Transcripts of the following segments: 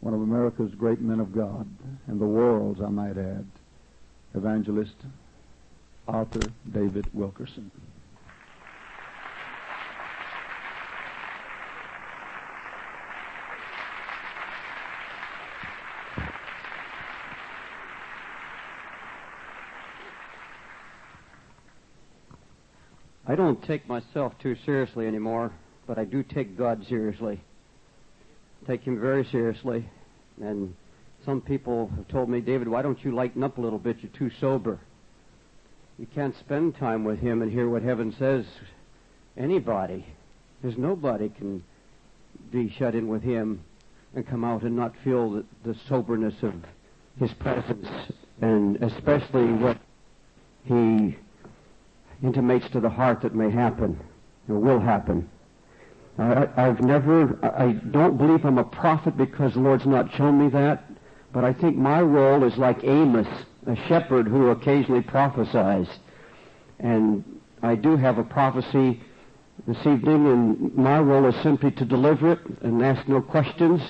one of America's great men of God, and the world's, I might add, evangelist Arthur David Wilkerson. I don't take myself too seriously anymore, but I do take God seriously. Take Him very seriously. And some people have told me, David, why don't you lighten up a little bit? You're too sober. You can't spend time with Him and hear what heaven says. Anybody. There's nobody can be shut in with Him and come out and not feel the, the soberness of His presence, and especially what He intimates to the heart that may happen or will happen. Uh, I, I've never, I don't believe I'm a prophet because the Lord's not shown me that, but I think my role is like Amos, a shepherd who occasionally prophesies. And I do have a prophecy this evening, and my role is simply to deliver it and ask no questions.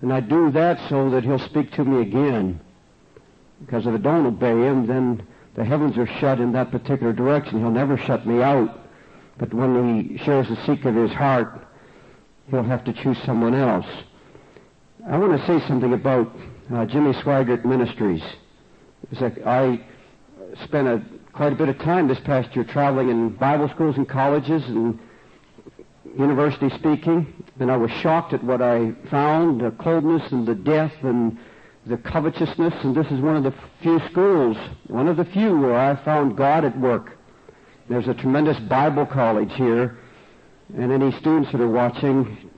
And I do that so that He'll speak to me again. Because if I don't obey Him, then the heavens are shut in that particular direction. He'll never shut me out. But when he shares the secret of his heart, he'll have to choose someone else. I want to say something about uh, Jimmy Swaggart Ministries. I spent a, quite a bit of time this past year traveling in Bible schools and colleges and university speaking, and I was shocked at what I found, the coldness and the death and the covetousness, and this is one of the few schools, one of the few where I found God at work. There's a tremendous Bible college here, and any students that are watching,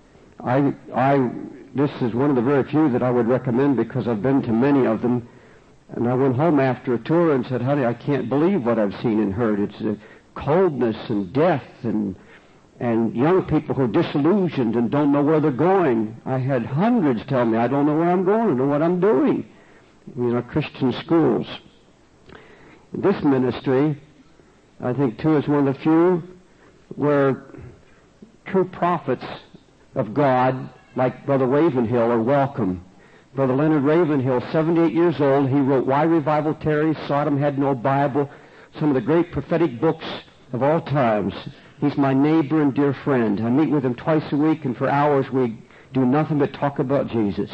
I, I, this is one of the very few that I would recommend because I've been to many of them. And I went home after a tour and said, honey, I can't believe what I've seen and heard. It's a coldness and death and and young people who are disillusioned and don't know where they're going. I had hundreds tell me, I don't know where I'm going, I don't know what I'm doing. You know, Christian schools. This ministry, I think, too, is one of the few where true prophets of God, like Brother Ravenhill, are welcome. Brother Leonard Ravenhill, 78 years old, he wrote Why Revival Tarries, Sodom Had No Bible, some of the great prophetic books of all times. He's my neighbor and dear friend. I meet with him twice a week, and for hours we do nothing but talk about Jesus.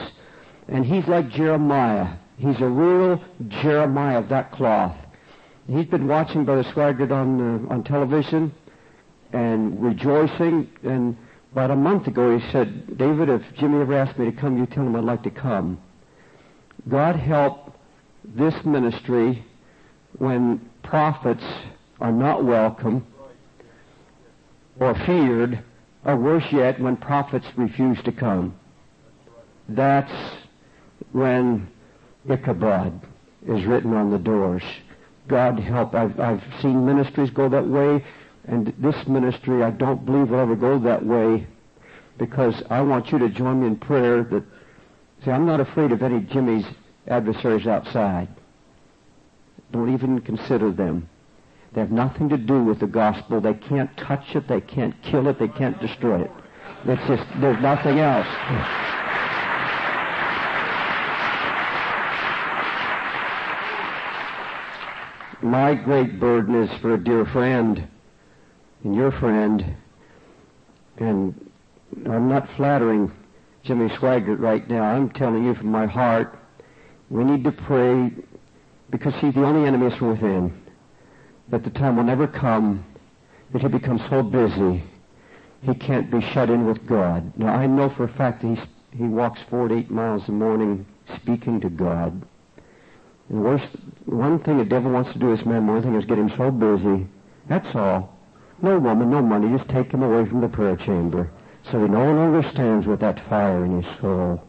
And he's like Jeremiah. He's a real Jeremiah of that cloth. He's been watching Brother Swaggart on uh, on television and rejoicing. And about a month ago, he said, "David, if Jimmy ever asks me to come, you tell him I'd like to come." God help this ministry when prophets are not welcome or feared, or worse yet, when prophets refuse to come. That's when Ichabod is written on the doors. God help. I've, I've seen ministries go that way, and this ministry I don't believe will ever go that way because I want you to join me in prayer that, see, I'm not afraid of any Jimmy's adversaries outside. Don't even consider them. They have nothing to do with the gospel. They can't touch it. They can't kill it. They can't destroy it. It's just, there's nothing else. My great burden is for a dear friend and your friend, and I'm not flattering Jimmy Swaggart right now. I'm telling you from my heart, we need to pray because he's the only enemy from within that the time will never come that he becomes so busy he can't be shut in with God. Now, I know for a fact that he, he walks to eight miles a morning speaking to God. And worst, one thing the devil wants to do is man, one thing is get him so busy. That's all. No woman, no money, just take him away from the prayer chamber so he no longer stands with that fire in his soul.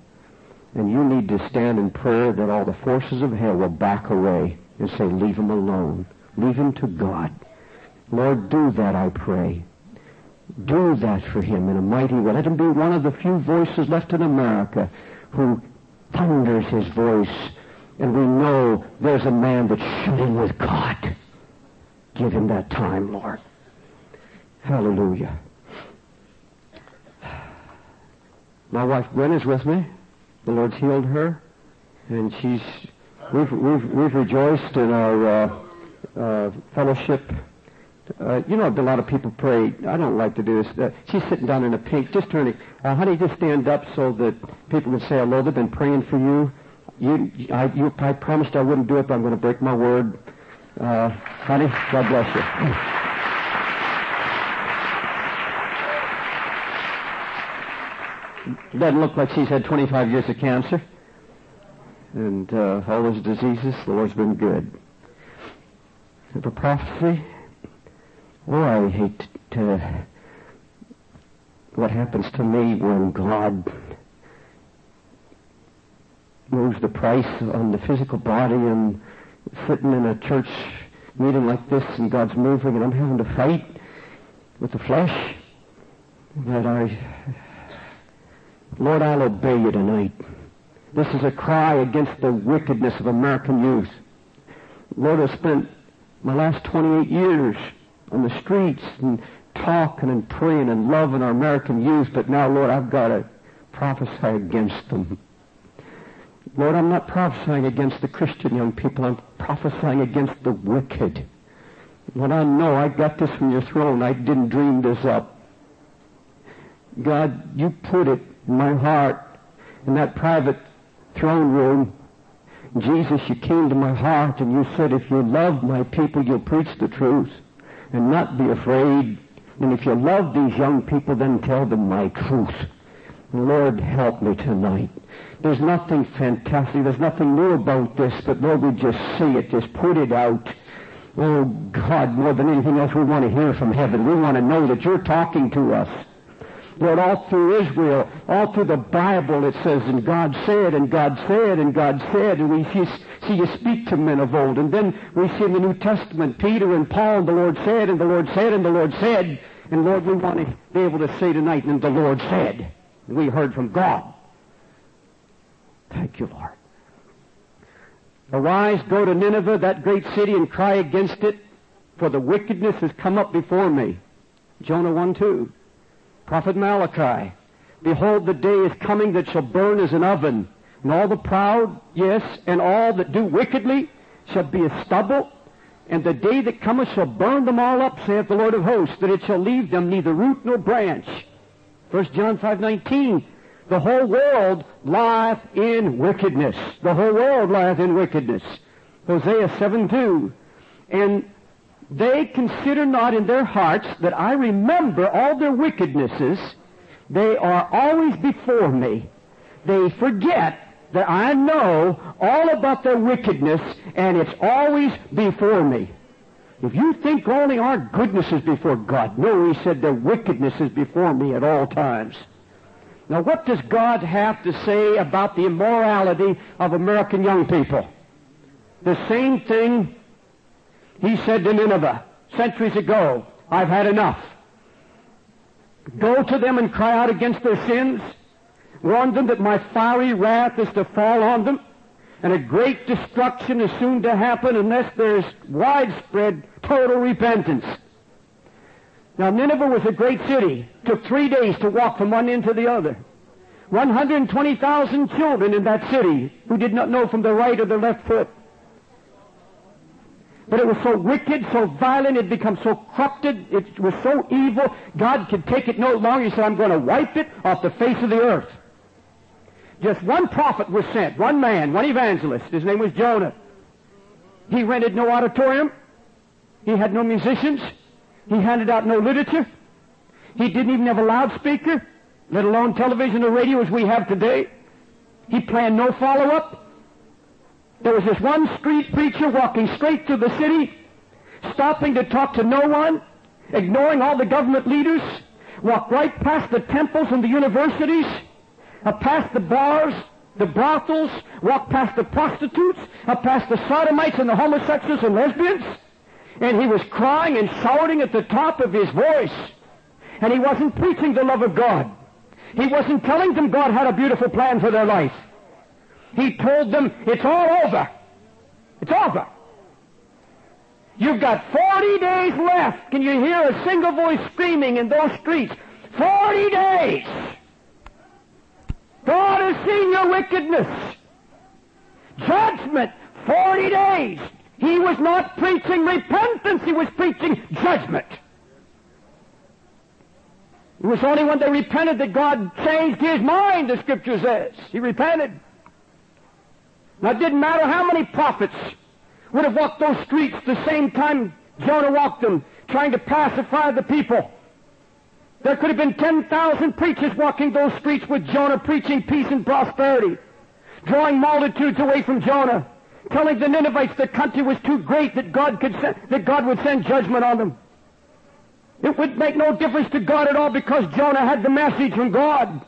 And you need to stand in prayer that all the forces of hell will back away and say, leave him alone. Leave him to God. Lord, do that, I pray. Do that for him in a mighty way. Let him be one of the few voices left in America who thunders his voice, and we know there's a man that's shooting with God. Give him that time, Lord. Hallelujah. My wife Gwen is with me. The Lord's healed her, and she's we've we've, we've rejoiced in our uh, uh, fellowship. Uh, you know, a lot of people pray. I don't like to do this. Uh, she's sitting down in a pink, just turning. Uh, honey, just stand up so that people can say hello. They've been praying for you. You, I, you, I promised I wouldn't do it, but I'm going to break my word. Uh, honey, God bless you. Doesn't look like she's had 25 years of cancer. And uh, all those diseases, the Lord's been good. The prophecy, oh, I hate to, what happens to me when God moves the price on the physical body and sitting in a church meeting like this and God's moving and I'm having to fight with the flesh that I Lord, I'll obey you tonight. This is a cry against the wickedness of American youth. Lord, I've spent my last 28 years on the streets and talking and praying and loving our American youth, but now, Lord, I've got to prophesy against them. Lord, I'm not prophesying against the Christian young people. I'm prophesying against the wicked. Lord, I know I got this from your throne. I didn't dream this up. God, you put it in my heart in that private throne room. Jesus, you came to my heart and you said, if you love my people, you'll preach the truth and not be afraid. And if you love these young people, then tell them my truth. Lord, help me tonight. There's nothing fantastic. There's nothing new about this, but Lord, we just see it. Just put it out. Oh, God, more than anything else, we want to hear from heaven. We want to know that you're talking to us. Lord, all through Israel, all through the Bible, it says, and God said, and God said, and God said, and we see, you speak to men of old. And then we see in the New Testament, Peter and Paul, and the Lord said, and the Lord said, and the Lord said. And Lord, we want to be able to say tonight, and the Lord said. We heard from God. Thank you, Lord. Arise, go to Nineveh, that great city, and cry against it, for the wickedness has come up before me. Jonah 1 2. Prophet Malachi, Behold, the day is coming that shall burn as an oven, and all the proud, yes, and all that do wickedly shall be as stubble, and the day that cometh shall burn them all up, saith the Lord of hosts, that it shall leave them neither root nor branch. 1 John 5.19, the whole world lieth in wickedness. The whole world lieth in wickedness. Hosea 7.2, and they consider not in their hearts that I remember all their wickednesses. They are always before me. They forget that I know all about their wickedness and it's always before me. If you think only our goodness is before God, no, he said their wickedness is before me at all times. Now what does God have to say about the immorality of American young people? The same thing he said to Nineveh centuries ago, I've had enough. Go to them and cry out against their sins. Warn them that my fiery wrath is to fall on them, and a great destruction is soon to happen unless there's widespread total repentance. Now Nineveh was a great city. It took three days to walk from one end to the other. 120,000 children in that city who did not know from their right or their left foot. But it was so wicked, so violent, it had become so corrupted, it was so evil, God could take it no longer. He said, I'm going to wipe it off the face of the earth. Just one prophet was sent, one man, one evangelist. His name was Jonah. He rented no auditorium. He had no musicians. He handed out no literature. He didn't even have a loudspeaker, let alone television or radio as we have today. He planned no follow-up. There was this one street preacher walking straight through the city, stopping to talk to no one, ignoring all the government leaders, walked right past the temples and the universities, uh, past the bars, the brothels, walked past the prostitutes, up past the sodomites and the homosexuals and lesbians, and he was crying and shouting at the top of his voice. And he wasn't preaching the love of God. He wasn't telling them God had a beautiful plan for their life. He told them, it's all over. It's over. You've got 40 days left. Can you hear a single voice screaming in those streets? 40 days! God has seen your wickedness. Judgment, 40 days. He was not preaching repentance, he was preaching judgment. It was only when they repented that God changed his mind, the scripture says. He repented. Now it didn't matter how many prophets would have walked those streets the same time Jonah walked them, trying to pacify the people. There could have been 10,000 preachers walking those streets with Jonah preaching peace and prosperity, drawing multitudes away from Jonah, telling the Ninevites the country was too great that God could send, that God would send judgment on them. It would make no difference to God at all because Jonah had the message from God.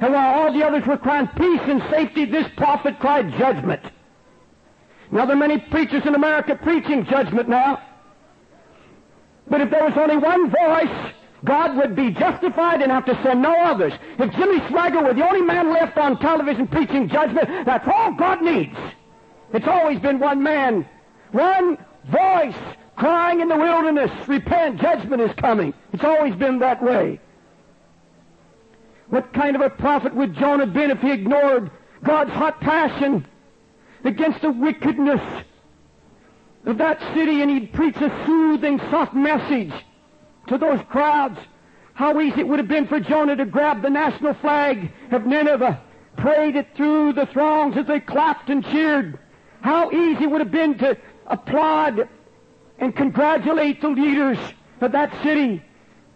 And while all the others were crying peace and safety, this prophet cried judgment. Now there are many preachers in America preaching judgment now. But if there was only one voice, God would be justified and have to send no others. If Jimmy Swaggart were the only man left on television preaching judgment, that's all God needs. It's always been one man, one voice crying in the wilderness, repent, judgment is coming. It's always been that way. What kind of a prophet would Jonah have been if he ignored God's hot passion against the wickedness of that city and he'd preach a soothing, soft message to those crowds? How easy it would have been for Jonah to grab the national flag of Nineveh, parade it through the throngs as they clapped and cheered. How easy it would have been to applaud and congratulate the leaders of that city.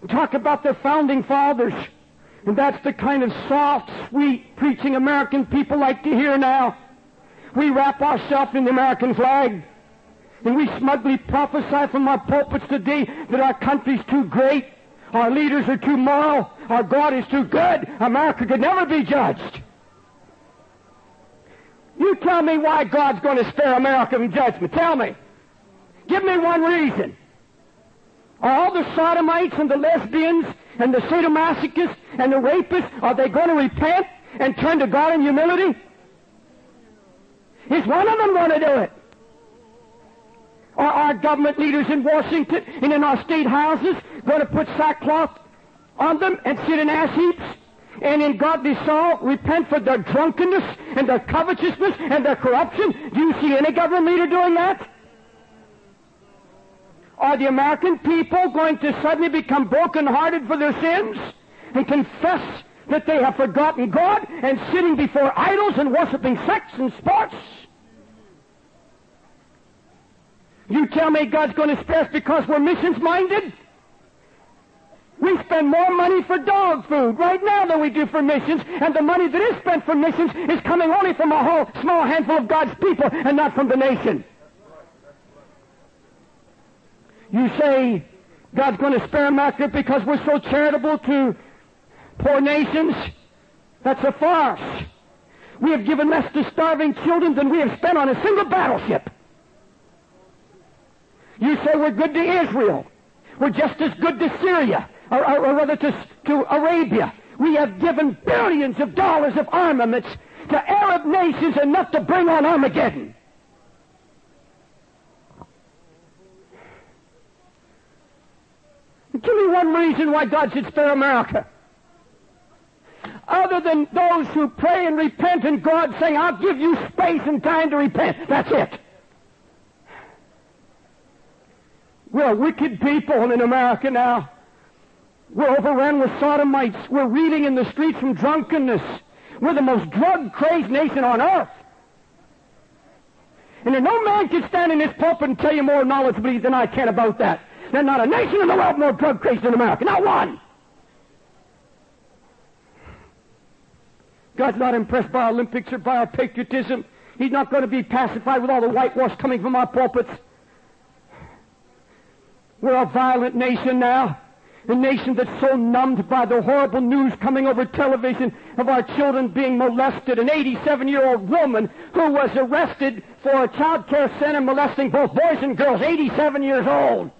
Talk about their founding fathers. And that's the kind of soft, sweet preaching American people like to hear now. We wrap ourselves in the American flag. And we smugly prophesy from our pulpits today that our country's too great, our leaders are too moral, our God is too good, America could never be judged. Tell me why God's going to spare America from judgment. Tell me. Give me one reason. Are all the sodomites and the lesbians and the sadomasochists and the rapists, are they going to repent and turn to God in humility? Is one of them going to do it? Are our government leaders in Washington and in our state houses going to put sackcloth on them and sit in ash heaps? And in godly sorrow, repent for their drunkenness and their covetousness and their corruption? Do you see any government leader doing that? Are the American people going to suddenly become broken-hearted for their sins and confess that they have forgotten God and sitting before idols and worshiping sex and sports? You tell me God's going to spare us because we're missions-minded? We spend more money for dog food right now than we do for missions, and the money that is spent for missions is coming only from a whole small handful of God's people and not from the nation. You say God's going to spare America because we're so charitable to poor nations? That's a farce. We have given less to starving children than we have spent on a single battleship. You say we're good to Israel. We're just as good to Syria, or, or, or rather to, to Arabia. We have given billions of dollars of armaments to Arab nations enough to bring on Armageddon. Give me one reason why God should spare America. Other than those who pray and repent and God saying, I'll give you space and time to repent. That's it. We're wicked people in America now. We're overrun with sodomites. We're reeling in the streets from drunkenness. We're the most drug-crazed nation on earth. And no man can stand in this pulpit and tell you more knowledgeably than I can about that. There's not a nation in the world more drug crazed than America. Not one. God's not impressed by our Olympics or by our patriotism. He's not going to be pacified with all the whitewash coming from our pulpits. We're a violent nation now. A nation that's so numbed by the horrible news coming over television of our children being molested. An 87 year old woman who was arrested for a child care center molesting both boys and girls, 87 years old.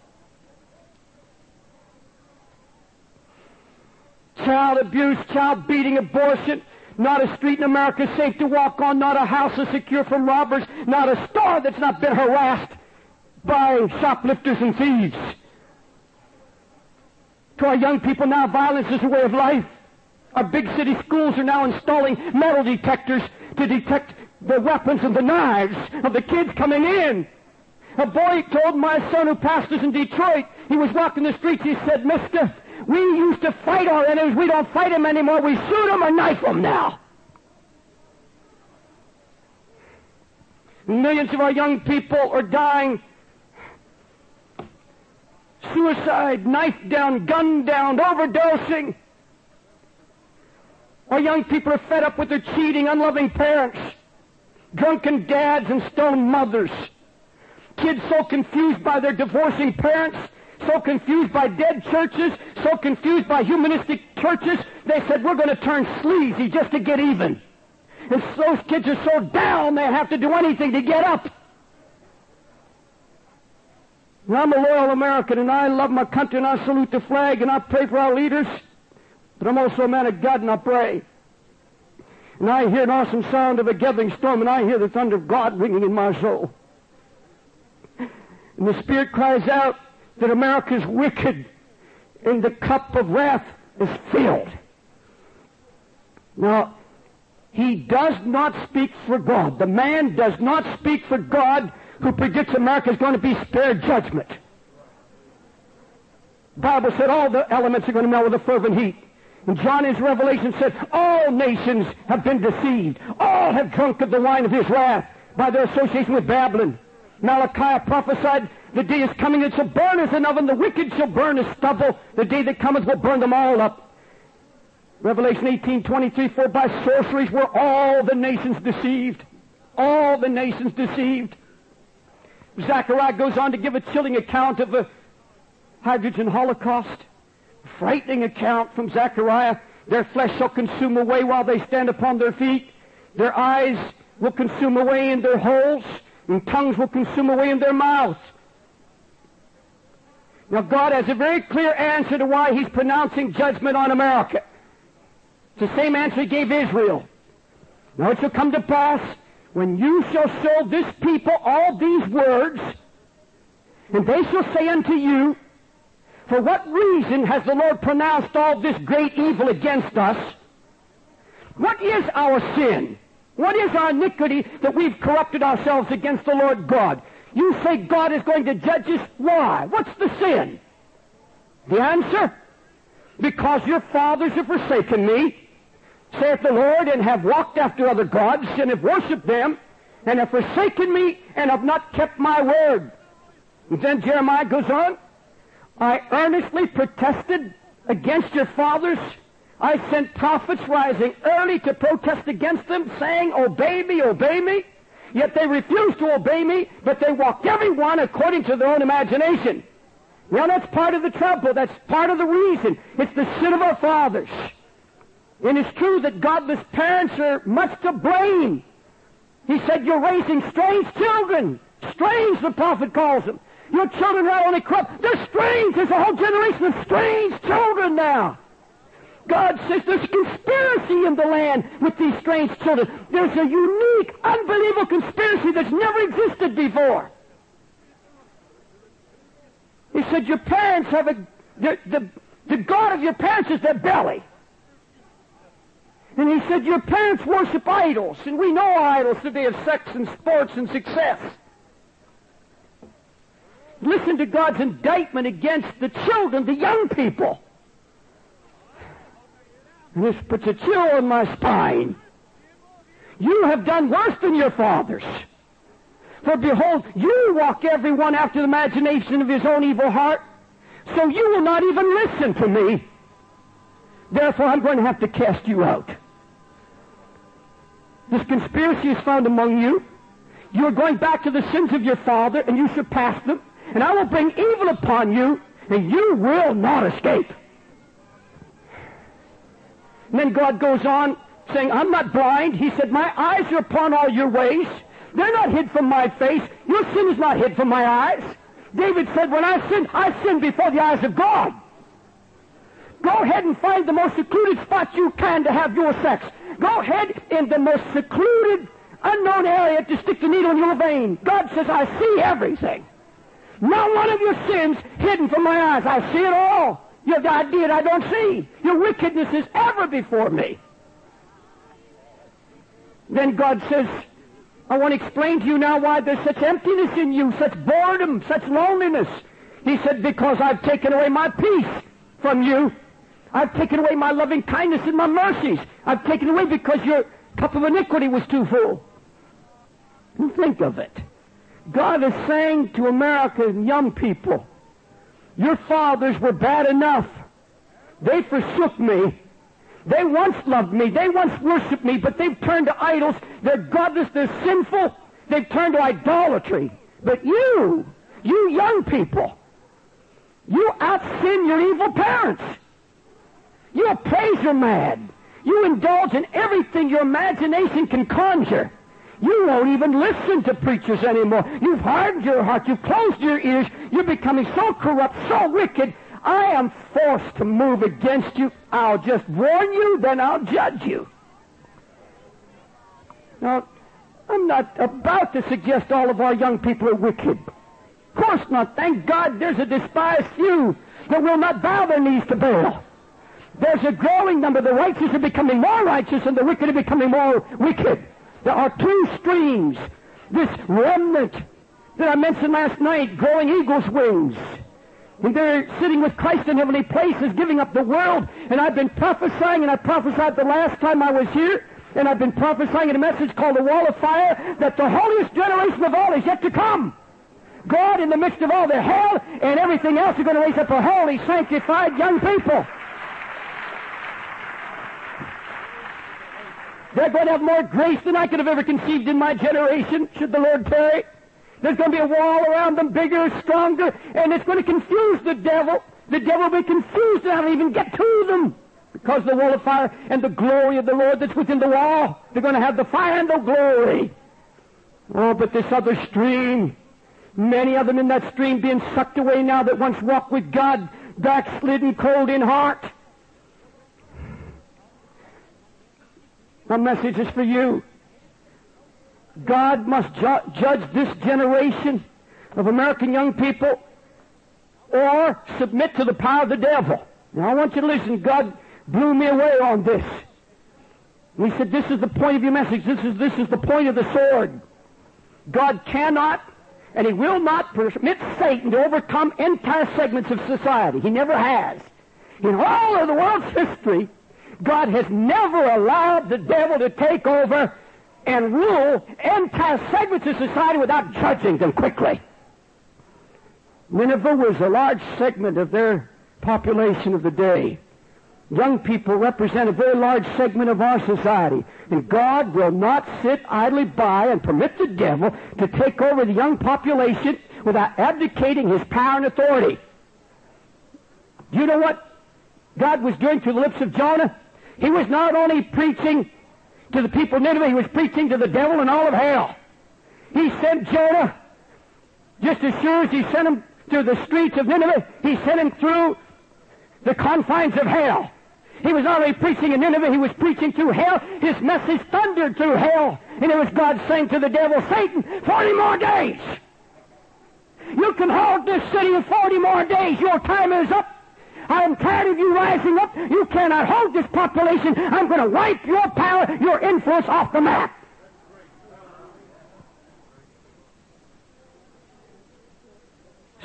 child abuse, child beating, abortion. Not a street in America safe to walk on, not a house is secure from robbers, not a store that's not been harassed by shoplifters and thieves. To our young people now, violence is a way of life. Our big city schools are now installing metal detectors to detect the weapons and the knives of the kids coming in. A boy told my son who pastors in Detroit, he was walking the streets, he said, Mister, we used to fight our enemies. We don't fight them anymore. We shoot them or knife them now. Millions of our young people are dying. Suicide, knife down, gun down, overdosing. Our young people are fed up with their cheating, unloving parents, drunken dads and stone mothers. Kids so confused by their divorcing parents, so confused by dead churches, so confused by humanistic churches, they said, we're going to turn sleazy just to get even. And those kids are so down they have to do anything to get up. And I'm a loyal American and I love my country and I salute the flag and I pray for our leaders. But I'm also a man of God and I pray. And I hear an awesome sound of a gathering storm and I hear the thunder of God ringing in my soul. And the Spirit cries out that America is wicked and the cup of wrath is filled. Now, he does not speak for God. The man does not speak for God who predicts America is going to be spared judgment. The Bible said all the elements are going to melt with a fervent heat. And John in his revelation said, all nations have been deceived. All have drunk of the wine of his wrath by their association with Babylon. Malachi prophesied, the day is coming it shall burn as an oven, the wicked shall burn as stubble. The day that cometh will burn them all up. Revelation 18, 23, for by sorceries were all the nations deceived. All the nations deceived. Zechariah goes on to give a chilling account of a hydrogen holocaust. Frightening account from Zechariah. Their flesh shall consume away while they stand upon their feet. Their eyes will consume away in their holes, and tongues will consume away in their mouths. Now God has a very clear answer to why He's pronouncing judgment on America. It's the same answer he gave Israel. Now it shall come to pass when you shall show this people all these words, and they shall say unto you, For what reason has the Lord pronounced all this great evil against us? What is our sin? What is our iniquity that we've corrupted ourselves against the Lord God? You say God is going to judge us. Why? What's the sin? The answer? Because your fathers have forsaken me saith the Lord, and have walked after other gods, and have worshipped them, and have forsaken me, and have not kept my word. And then Jeremiah goes on, I earnestly protested against your fathers. I sent prophets rising early to protest against them, saying, Obey me, obey me. Yet they refused to obey me, but they walked every one according to their own imagination. Well, that's part of the trouble. That's part of the reason. It's the sin of our fathers. And it's true that godless parents are much to blame. He said, You're raising strange children. Strange, the prophet calls them. Your children are only corrupt. They're strange. There's a whole generation of strange children now. God says there's conspiracy in the land with these strange children. There's a unique, unbelievable conspiracy that's never existed before. He said, Your parents have a. The, the, the God of your parents is their belly. And he said, Your parents worship idols, and we know idols today of sex and sports and success. Listen to God's indictment against the children, the young people. And this puts a chill on my spine. You have done worse than your fathers. For behold, you walk every one after the imagination of his own evil heart, so you will not even listen to me. Therefore, I'm going to have to cast you out. This conspiracy is found among you. You are going back to the sins of your father, and you surpass them. And I will bring evil upon you, and you will not escape. And then God goes on saying, I'm not blind. He said, My eyes are upon all your ways. They're not hid from my face. Your sin is not hid from my eyes. David said, When I sin, I sin before the eyes of God. Go ahead and find the most secluded spot you can to have your sex. Go ahead in the most secluded, unknown area to stick the needle in your vein. God says, I see everything. Not one of your sins hidden from my eyes. I see it all. Your idea I don't see. Your wickedness is ever before me. Then God says, I want to explain to you now why there's such emptiness in you, such boredom, such loneliness. He said, because I've taken away my peace from you. I've taken away my loving kindness and my mercies. I've taken away because your cup of iniquity was too full. And think of it. God is saying to American young people, your fathers were bad enough. They forsook me. They once loved me. They once worshiped me, but they've turned to idols. They're godless. They're sinful. They've turned to idolatry. But you, you young people, you out-sin your evil parents. You're pleasure mad. You indulge in everything your imagination can conjure. You won't even listen to preachers anymore. You've hardened your heart. You've closed your ears. You're becoming so corrupt, so wicked. I am forced to move against you. I'll just warn you, then I'll judge you. Now, I'm not about to suggest all of our young people are wicked. Of course not. Thank God there's a despised few that will not bow their knees to Baal. There's a growing number. The righteous are becoming more righteous and the wicked are becoming more wicked. There are two streams. This remnant that I mentioned last night, growing eagle's wings. And they're sitting with Christ in heavenly places, giving up the world. And I've been prophesying, and I prophesied the last time I was here, and I've been prophesying in a message called the Wall of Fire, that the holiest generation of all is yet to come. God, in the midst of all the hell and everything else, are going to raise up a holy, sanctified young people. They're going to have more grace than I could have ever conceived in my generation, should the Lord tarry. There's going to be a wall around them, bigger, stronger, and it's going to confuse the devil. The devil will be confused and not even get to them because the wall of fire and the glory of the Lord that's within the wall. They're going to have the fire and the glory. Oh, but this other stream, many of them in that stream being sucked away now that once walked with God, backslidden, cold in heart. My message is for you. God must ju- judge this generation of American young people or submit to the power of the devil. Now I want you to listen. God blew me away on this. And he said, this is the point of your message. This is, this is the point of the sword. God cannot and he will not permit Satan to overcome entire segments of society. He never has. In all of the world's history, God has never allowed the devil to take over and rule entire segments of society without judging them quickly. Nineveh was a large segment of their population of the day. Young people represent a very large segment of our society. And God will not sit idly by and permit the devil to take over the young population without abdicating his power and authority. Do you know what God was doing through the lips of Jonah? He was not only preaching to the people of Nineveh, he was preaching to the devil and all of hell. He sent Jonah, just as sure as he sent him through the streets of Nineveh, he sent him through the confines of hell. He was already preaching in Nineveh, he was preaching through hell. His message thundered through hell. And it was God saying to the devil, Satan, 40 more days. You can hold this city in 40 more days. Your time is up. I am tired of you rising up. You cannot hold this population. I'm going to wipe your power, your influence off the map.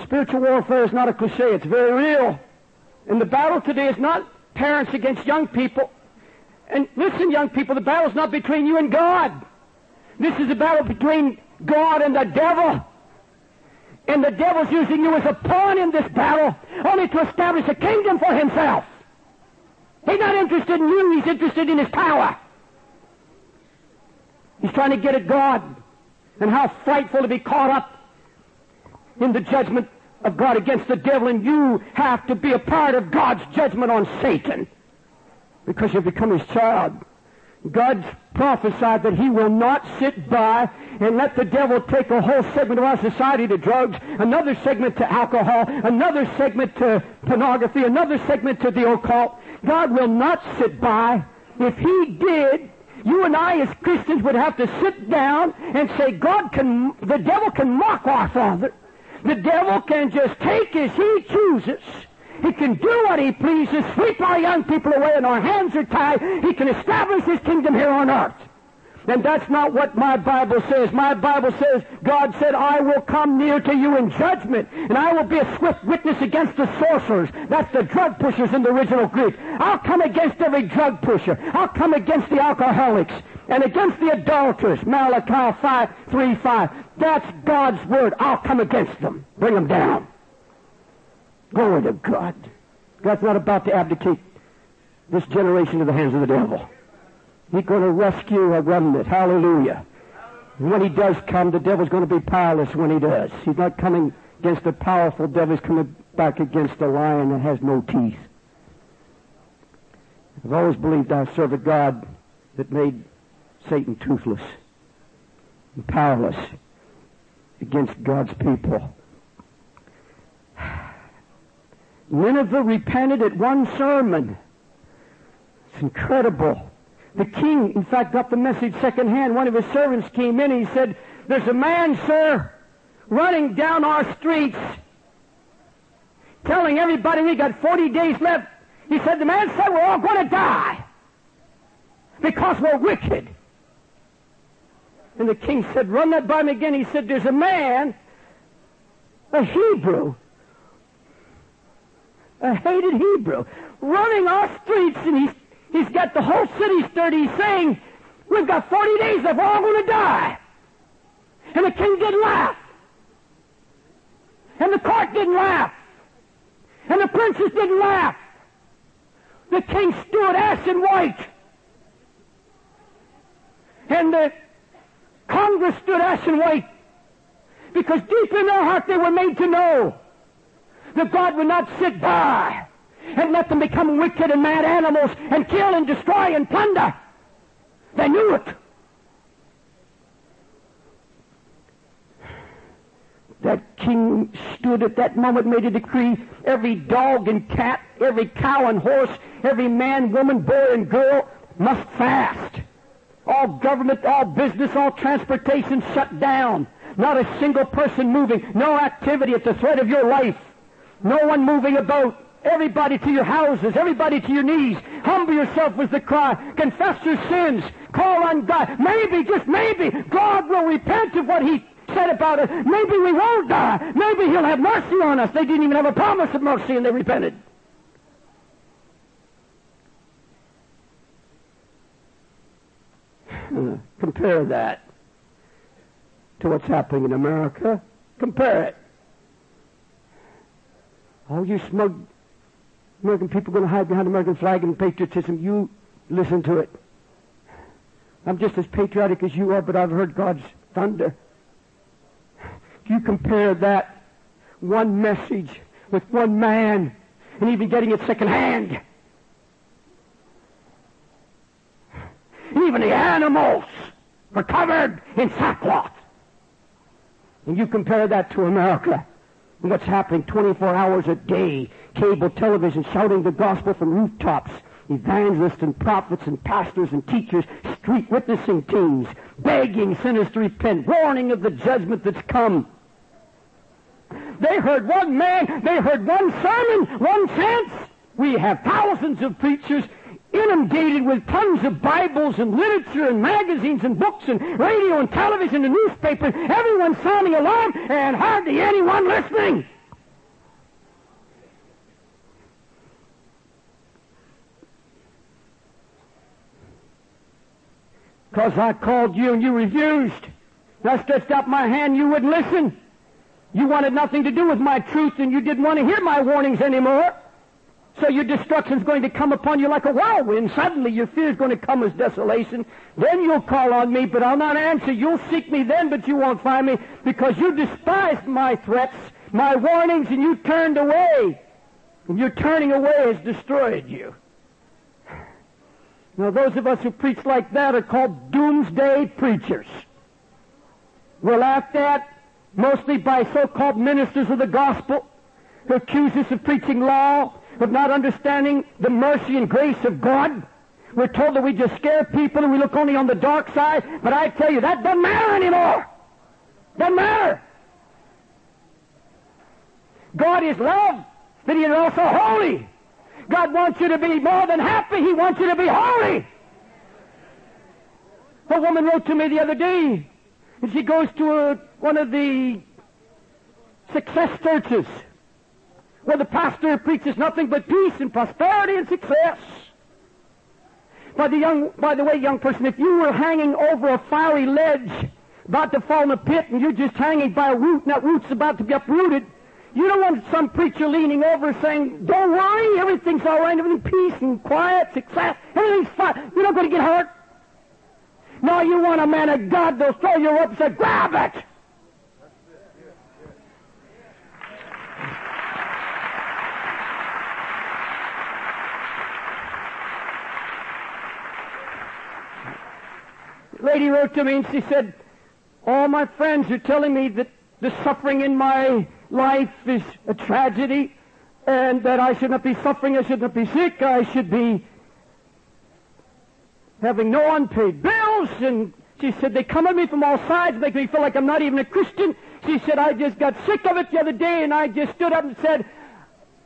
Spiritual warfare is not a cliche. It's very real. And the battle today is not parents against young people. And listen, young people, the battle is not between you and God. This is a battle between God and the devil. And the devil's using you as a pawn in this battle only to establish a kingdom for himself. He's not interested in you, he's interested in his power. He's trying to get at God. And how frightful to be caught up in the judgment of God against the devil, and you have to be a part of God's judgment on Satan because you've become his child. God's prophesied that he will not sit by and let the devil take a whole segment of our society to drugs, another segment to alcohol, another segment to pornography, another segment to the occult. God will not sit by. If he did, you and I as Christians would have to sit down and say, God can, the devil can mock our Father. The devil can just take as he chooses He can do what He pleases, sweep our young people away, and our hands are tied. He can establish His kingdom here on earth. And that's not what my Bible says. My Bible says, God said, I will come near to you in judgment, and I will be a swift witness against the sorcerers. That's the drug pushers in the original Greek. I'll come against every drug pusher. I'll come against the alcoholics and against the adulterers. Malachi 5, 3, 5. That's God's word. I'll come against them. Bring them down. Glory to God. God's not about to abdicate this generation to the hands of the devil. He's going to rescue a remnant. Hallelujah. When he does come, the devil's going to be powerless when he does. He's not coming against a powerful devil. He's coming back against a lion that has no teeth. I've always believed I serve a God that made Satan toothless and powerless against God's people. Nineveh repented at one sermon. It's incredible. The king, in fact, got the message secondhand. One of his servants came in and he said, There's a man, sir, running down our streets, telling everybody we got 40 days left. He said, The man said we're all going to die because we're wicked. And the king said, Run that by me again. He said, There's a man, a Hebrew, a hated Hebrew, running our streets, and he's He's got the whole city stirred. He's saying, we've got 40 days left. We're all going to die. And the king didn't laugh. And the court didn't laugh. And the princes didn't laugh. The king stood ashen white. And the Congress stood ashen white. Because deep in their heart they were made to know that God would not sit by and let them become wicked and mad animals and kill and destroy and plunder. They knew it. That king stood at that moment, made a decree. Every dog and cat, every cow and horse, every man, woman, boy, and girl must fast. All government, all business, all transportation shut down. Not a single person moving. No activity at the threat of your life. No one moving about. Everybody to your houses, everybody to your knees. Humble yourself was the cry. Confess your sins. Call on God. Maybe, just maybe, God will repent of what He said about us. Maybe we won't die. Maybe He'll have mercy on us. They didn't even have a promise of mercy and they repented. Compare that to what's happening in America. Compare it. Oh, you smug American people going to hide behind the American flag and patriotism. You listen to it. I'm just as patriotic as you are, but I've heard God's thunder. You compare that one message with one man and even getting it secondhand, even the animals are covered in sackcloth. And you compare that to America what's happening 24 hours a day cable television shouting the gospel from rooftops, evangelists and prophets and pastors and teachers, street witnessing teams, begging sinners to repent, warning of the judgment that's come. They heard one man, they heard one sermon, one chance. We have thousands of preachers inundated with tons of Bibles and literature and magazines and books and radio and television and newspapers. Everyone sounding alarm and hardly anyone listening. Because I called you and you refused. I stretched out my hand, you wouldn't listen. You wanted nothing to do with my truth and you didn't want to hear my warnings anymore. So your destruction is going to come upon you like a whirlwind. Suddenly your fear is going to come as desolation. Then you'll call on me, but I'll not answer. You'll seek me then, but you won't find me because you despised my threats, my warnings, and you turned away. And your turning away has destroyed you. Now, those of us who preach like that are called doomsday preachers. We're laughed at mostly by so-called ministers of the gospel who accuse us of preaching law, of not understanding the mercy and grace of God. We're told that we just scare people and we look only on the dark side, but I tell you, that doesn't matter anymore. Doesn't matter. God is love. But He is also holy. God wants you to be more than happy. He wants you to be holy. A woman wrote to me the other day, and she goes to a, one of the success churches where the pastor preaches nothing but peace and prosperity and success. By the young, by the way, young person, if you were hanging over a fiery ledge, about to fall in a pit, and you're just hanging by a root, and that root's about to be uprooted, you don't want some preacher leaning over saying, "Don't worry, everything's all right, everything peace and quiet, success, everything's fine. You're not going to get hurt." No, you want a man of God that'll throw you up and say, "Grab it." Lady wrote to me and she said, All my friends are telling me that the suffering in my life is a tragedy and that I should not be suffering, I should not be sick, I should be having no unpaid bills. And she said, They come at me from all sides, make me feel like I'm not even a Christian. She said, I just got sick of it the other day and I just stood up and said,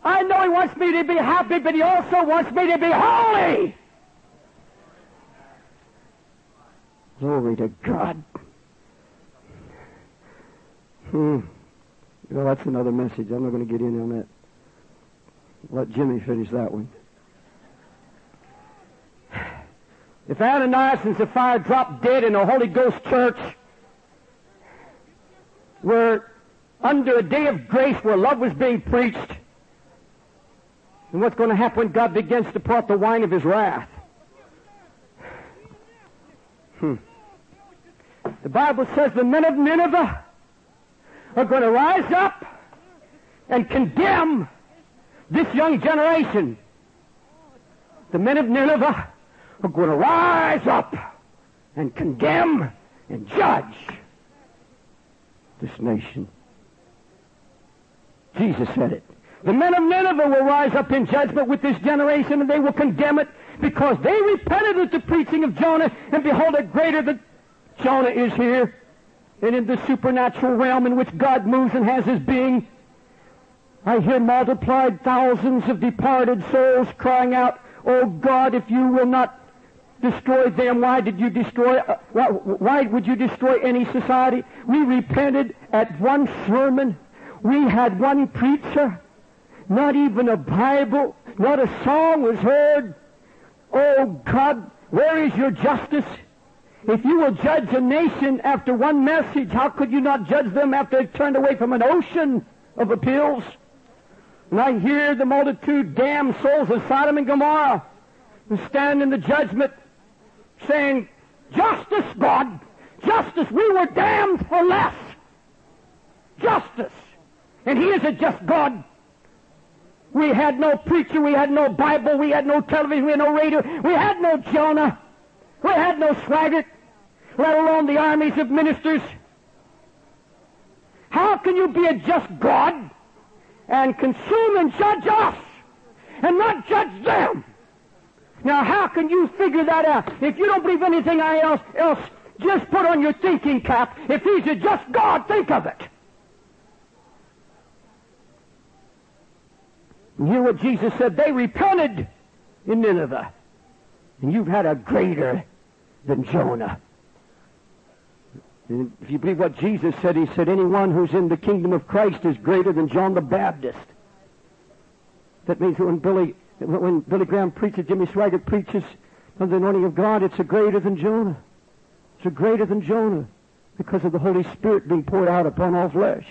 I know He wants me to be happy, but He also wants me to be holy. Glory to God. Hmm. Well, that's another message. I'm not going to get in on that. Let Jimmy finish that one. If Ananias and Sapphira dropped dead in a Holy Ghost church, were under a day of grace where love was being preached, and what's going to happen when God begins to pour out the wine of His wrath? Hmm. The Bible says the men of Nineveh are going to rise up and condemn this young generation. The men of Nineveh are going to rise up and condemn and judge this nation. Jesus said it. The men of Nineveh will rise up in judgment with this generation and they will condemn it because they repented at the preaching of Jonah and behold a greater than Jonah is here and in the supernatural realm in which God moves and has his being. I hear multiplied thousands of departed souls crying out, Oh God, if you will not destroy them, why did you destroy, uh, why, why would you destroy any society? We repented at one sermon. We had one preacher. Not even a Bible, not a song was heard. Oh God, where is your justice? If you will judge a nation after one message, how could you not judge them after they've turned away from an ocean of appeals? And I hear the multitude damned souls of Sodom and Gomorrah who stand in the judgment saying, Justice, God, justice, we were damned for less. Justice. And He is a just God. We had no preacher, we had no Bible, we had no television, we had no radio, we had no Jonah, we had no Swaggart let alone the armies of ministers. How can you be a just God and consume and judge us and not judge them? Now, how can you figure that out? If you don't believe anything else, else just put on your thinking cap. If he's a just God, think of it. Hear what Jesus said. They repented in Nineveh. And you've had a greater than Jonah. And if you believe what Jesus said, he said, anyone who's in the kingdom of Christ is greater than John the Baptist. That means when Billy, when Billy Graham preaches, Jimmy Swaggart preaches on the anointing of God, it's a greater than Jonah. It's a greater than Jonah because of the Holy Spirit being poured out upon all flesh.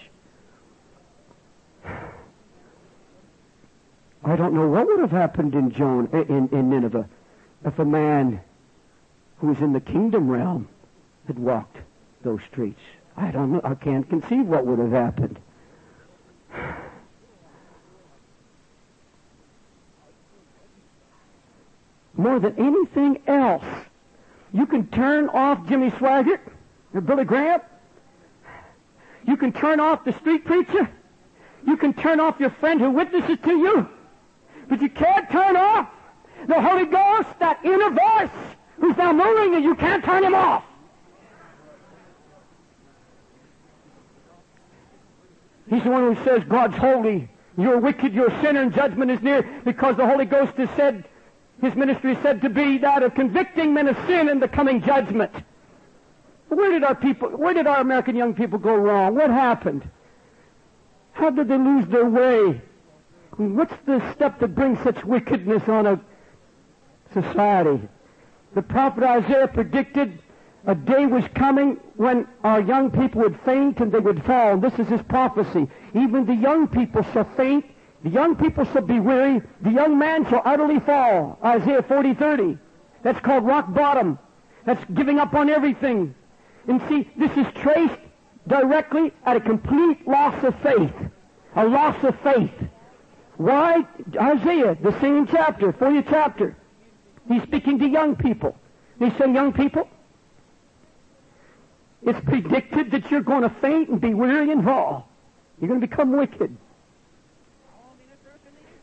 I don't know what would have happened in Jonah, eh, in, in Nineveh if a man who was in the kingdom realm had walked those streets. I don't know. I can't conceive what would have happened. More than anything else, you can turn off Jimmy Swaggart or Billy Graham. You can turn off the street preacher. You can turn off your friend who witnesses to you. But you can't turn off the Holy Ghost, that inner voice who's now moving and you can't turn him off. He's the one who says God's holy, You're wicked, you're a sinner, and judgment is near because the Holy Ghost is said, his ministry is said to be that of convicting men of sin and the coming judgment. Where did our people, where did our American young people go wrong? What happened? How did they lose their way? What's the step that brings such wickedness on a society? The prophet Isaiah predicted a day was coming when our young people would faint and they would fall. This is his prophecy. Even the young people shall faint, the young people shall be weary, the young man shall utterly fall. Isaiah 40, 30. That's called rock bottom. That's giving up on everything. And see, this is traced directly at a complete loss of faith. A loss of faith. Why? Isaiah, the same chapter, 40th chapter. He's speaking to young people. He said, young people, it's predicted that you're going to faint and be weary and fall. You're going to become wicked.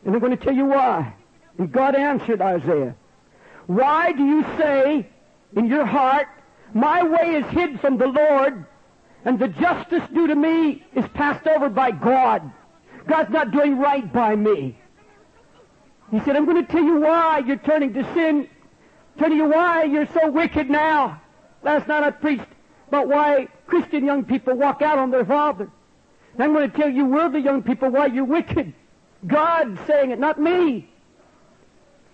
And they're going to tell you why. And God answered Isaiah, Why do you say in your heart, My way is hid from the Lord, and the justice due to me is passed over by God? God's not doing right by me. He said, I'm going to tell you why you're turning to sin. Tell you why you're so wicked now. Last night I preached about why Christian young people walk out on their father. And I'm going to tell you, worldly young people, why you're wicked. God saying it, not me.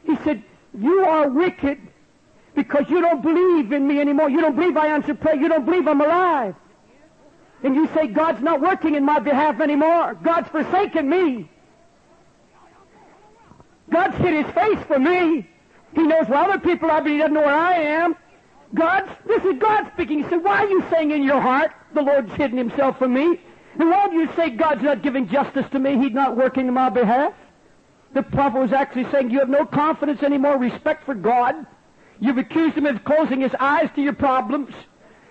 He said, you are wicked because you don't believe in me anymore. You don't believe I answer prayer. You don't believe I'm alive. And you say, God's not working in my behalf anymore. God's forsaken me. God's hid his face for me. He knows where other people are, but he doesn't know where I am. God's, this is God speaking. He said, why are you saying in your heart, the Lord's hidden himself from me? And why do you say God's not giving justice to me? He's not working in my behalf? The prophet was actually saying you have no confidence anymore, respect for God. You've accused him of closing his eyes to your problems.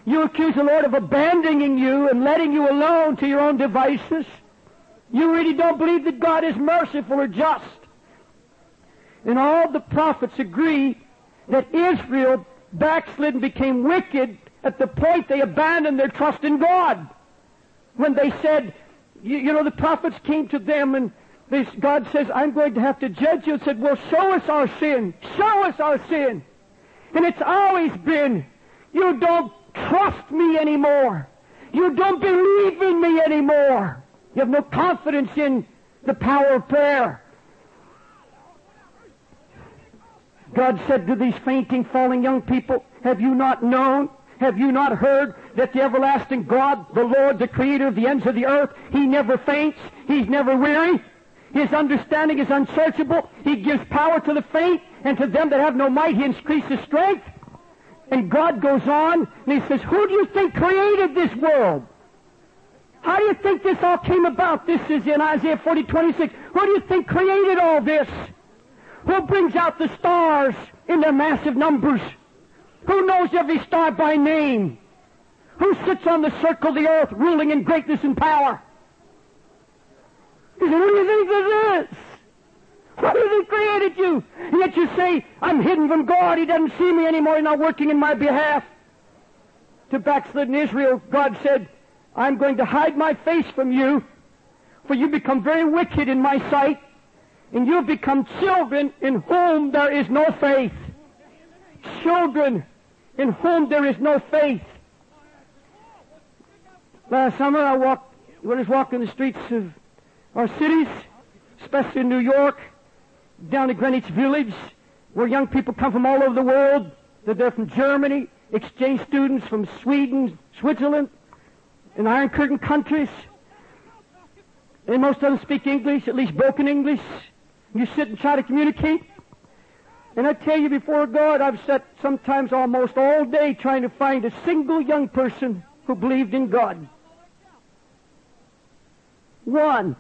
You accuse the Lord of abandoning you and letting you alone to your own devices. You really don't believe that God is merciful or just. And all the prophets agree that Israel backslid and became wicked at the point they abandoned their trust in God. When they said, you, you know, the prophets came to them and they, God says, I'm going to have to judge you. And said, well, show us our sin. Show us our sin. And it's always been, you don't trust me anymore. You don't believe in me anymore. You have no confidence in the power of prayer. God said to these fainting, falling young people, Have you not known? Have you not heard that the everlasting God, the Lord, the Creator of the ends of the earth, He never faints, He's never weary, His understanding is unsearchable, He gives power to the faint, and to them that have no might He increases strength. And God goes on, and He says, Who do you think created this world? How do you think this all came about? This is in Isaiah 40, 26. Who do you think created all this? Who brings out the stars in their massive numbers? Who knows every star by name? Who sits on the circle of the earth ruling in greatness and power? He said, who do you think this is? He created you? Yet you say, I'm hidden from God. He doesn't see me anymore. He's not working in my behalf. To backslidden Israel, God said, I'm going to hide my face from you, for you become very wicked in my sight and you become children in whom there is no faith. Children in whom there is no faith. Last summer I walked, when I was walking the streets of our cities, especially in New York, down to Greenwich Village, where young people come from all over the world. That they're there from Germany, exchange students from Sweden, Switzerland, and Iron Curtain countries. And most of them speak English, at least broken English. You sit and try to communicate. And I tell you before God, I've sat sometimes almost all day trying to find a single young person who believed in God. One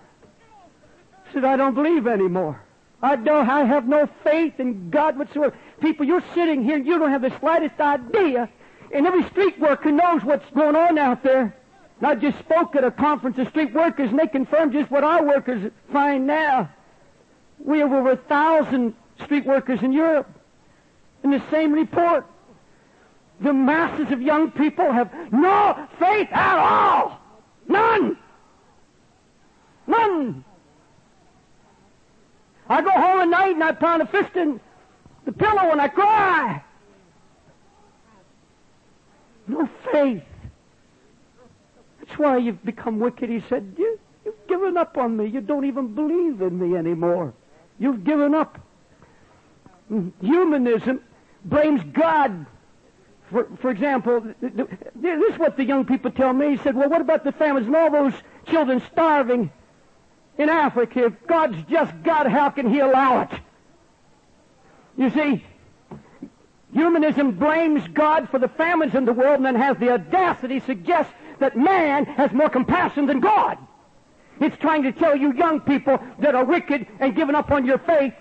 said, I don't believe anymore. I don't, I have no faith in God whatsoever. People, you're sitting here, you don't have the slightest idea. And every street worker knows what's going on out there. And I just spoke at a conference of street workers, and they confirmed just what our workers find now. We have over a thousand street workers in Europe. In the same report, the masses of young people have no faith at all. None. None. I go home at night and I pound a fist in the pillow and I cry. No faith. That's why you've become wicked. He said, you, You've given up on me. You don't even believe in me anymore. You've given up. Humanism blames God. For, for example, this is what the young people tell me. He said, well, what about the families and all those children starving in Africa? If God's just God, how can He allow it? You see, humanism blames God for the famines in the world and then has the audacity to suggest that man has more compassion than God. It's trying to tell you young people that are wicked and giving up on your faith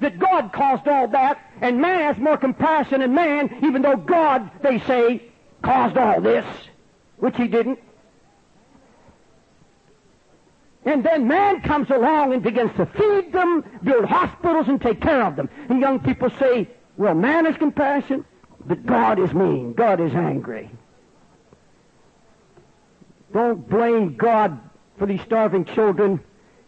that God caused all that, and man has more compassion than man, even though God, they say, caused all this, which he didn't. And then man comes along and begins to feed them, build hospitals, and take care of them. And young people say, well, man is compassion, but God is mean. God is angry. Don't blame God for these starving children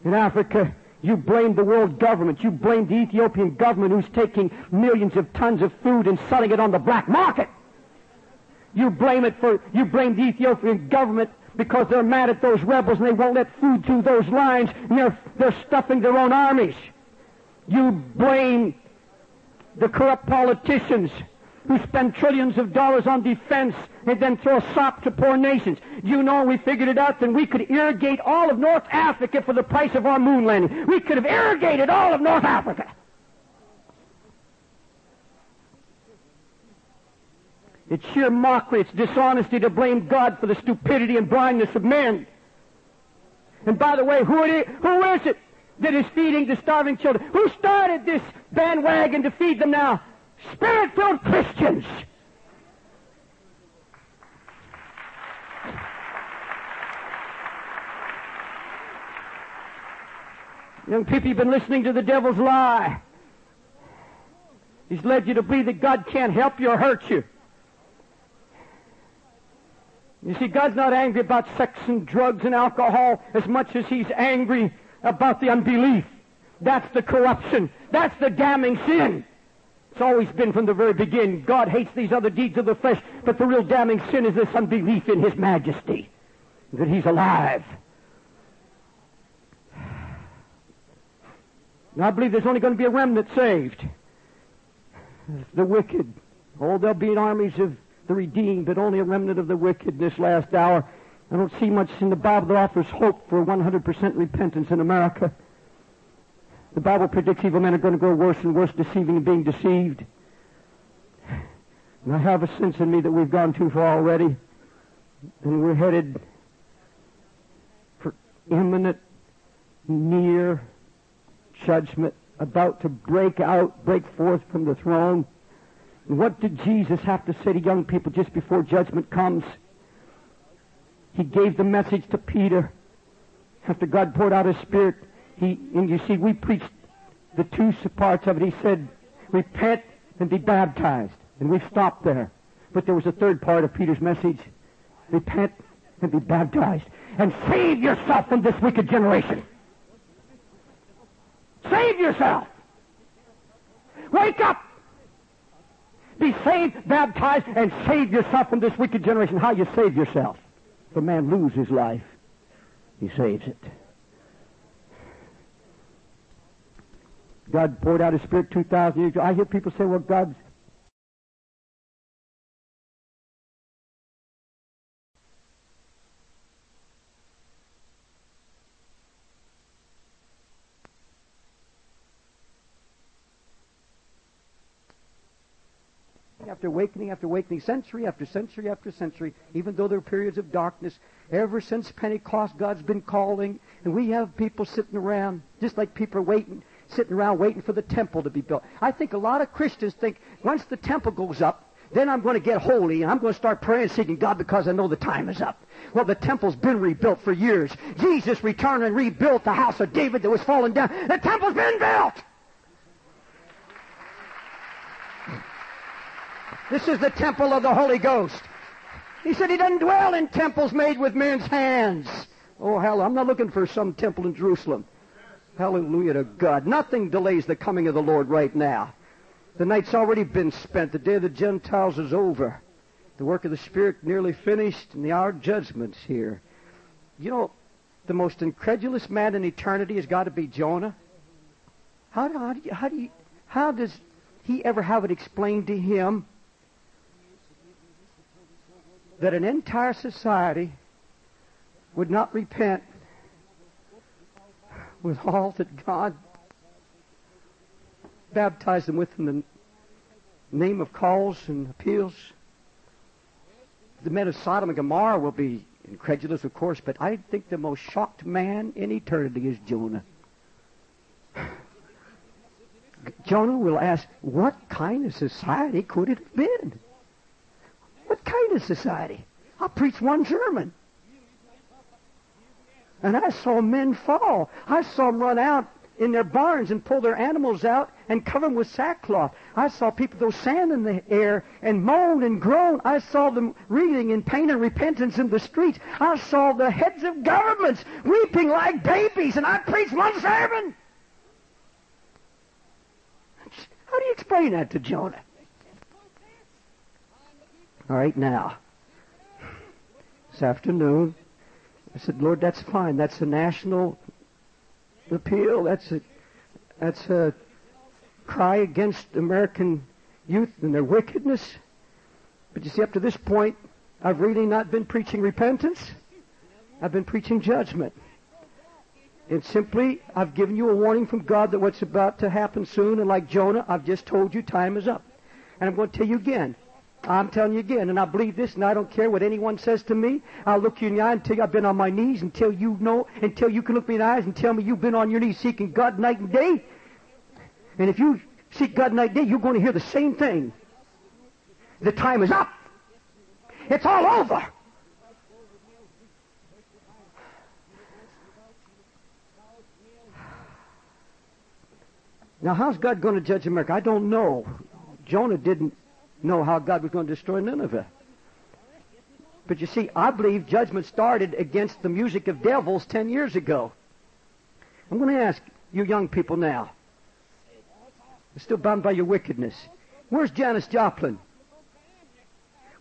in Africa. You blame the world government. You blame the Ethiopian government who's taking millions of tons of food and selling it on the black market. You blame it for, you blame the Ethiopian government because they're mad at those rebels and they won't let food through those lines and they're, they're stuffing their own armies. You blame the corrupt politicians who spend trillions of dollars on defense and then throw sop to poor nations. You know, we figured it out, then we could irrigate all of North Africa for the price of our moon landing. We could have irrigated all of North Africa. It's sheer mockery, it's dishonesty to blame God for the stupidity and blindness of men. And by the way, who, who is it that is feeding the starving children? Who started this bandwagon to feed them now? Spirit-filled Christians. Young people, you've been listening to the devil's lie. He's led you to believe that God can't help you or hurt you. You see, God's not angry about sex and drugs and alcohol as much as He's angry about the unbelief. That's the corruption. That's the damning sin. It's always been from the very beginning. God hates these other deeds of the flesh, but the real damning sin is this unbelief in His majesty, that He's alive. And I believe there's only going to be a remnant saved. The wicked. Oh, there'll be armies of the redeemed, but only a remnant of the wicked this last hour. I don't see much in the Bible that offers hope for 100% repentance in America. The Bible predicts evil men are going to grow worse and worse, deceiving and being deceived. And I have a sense in me that we've gone too far already. And we're headed for imminent, near judgment, about to break out, break forth from the throne. What did Jesus have to say to young people just before judgment comes? He gave the message to Peter after God poured out His Spirit he, and you see, we preached the two parts of it. He said, repent and be baptized. And we've stopped there. But there was a third part of Peter's message. Repent and be baptized. And save yourself from this wicked generation. Save yourself. Wake up. Be saved, baptized, and save yourself from this wicked generation. How you save yourself? If a man loses his life, he saves it. God poured out His Spirit 2,000 years ago. I hear people say, well, God's after awakening after awakening, century after century after century, even though there are periods of darkness, ever since Pentecost, God's been calling, and we have people sitting around, just like people are waiting sitting around waiting for the temple to be built. I think a lot of Christians think once the temple goes up, then I'm going to get holy and I'm going to start praying seeking God because I know the time is up. Well, the temple's been rebuilt for years. Jesus returned and rebuilt the house of David that was fallen down. The temple's been built. This is the temple of the Holy Ghost. He said he doesn't dwell in temples made with men's hands. Oh, hell, I'm not looking for some temple in Jerusalem. Hallelujah to God. Nothing delays the coming of the Lord right now. The night's already been spent. The day of the Gentiles is over. The work of the Spirit nearly finished, and the hour of judgment's here. You know, the most incredulous man in eternity has got to be Jonah. How, how, do you, how, do you, how does he ever have it explained to him that an entire society would not repent with all that God baptized them with in the name of calls and appeals? The men of Sodom and Gomorrah will be incredulous, of course, but I think the most shocked man in eternity is Jonah. Jonah will ask, what kind of society could it have been? What kind of society? I preached one sermon. And I saw men fall. I saw them run out in their barns and pull their animals out and cover them with sackcloth. I saw people throw sand in the air and moan and groan. I saw them reeling in pain and repentance in the streets. I saw the heads of governments weeping like babies, and I preached one sermon. How do you explain that to Jonah? All right, now, this afternoon, I said, Lord, that's fine. That's a national appeal. That's a, that's a cry against American youth and their wickedness. But you see, up to this point, I've really not been preaching repentance. I've been preaching judgment. And simply, I've given you a warning from God that what's about to happen soon, and like Jonah, I've just told you time is up. And I'm going to tell you again. I'm telling you again, and I believe this, and I don't care what anyone says to me. I'll look you in the eye until I've been on my knees, until you know, until you can look me in the eyes and tell me you've been on your knees seeking God night and day. And if you seek God night and day, you're going to hear the same thing. The time is up. It's all over. Now, how's God going to judge America? I don't know. Jonah didn't know how God was going to destroy Nineveh. But you see, I believe judgment started against the music of devils 10 years ago. I'm going to ask you young people now. You're still bound by your wickedness. Where's Janis Joplin?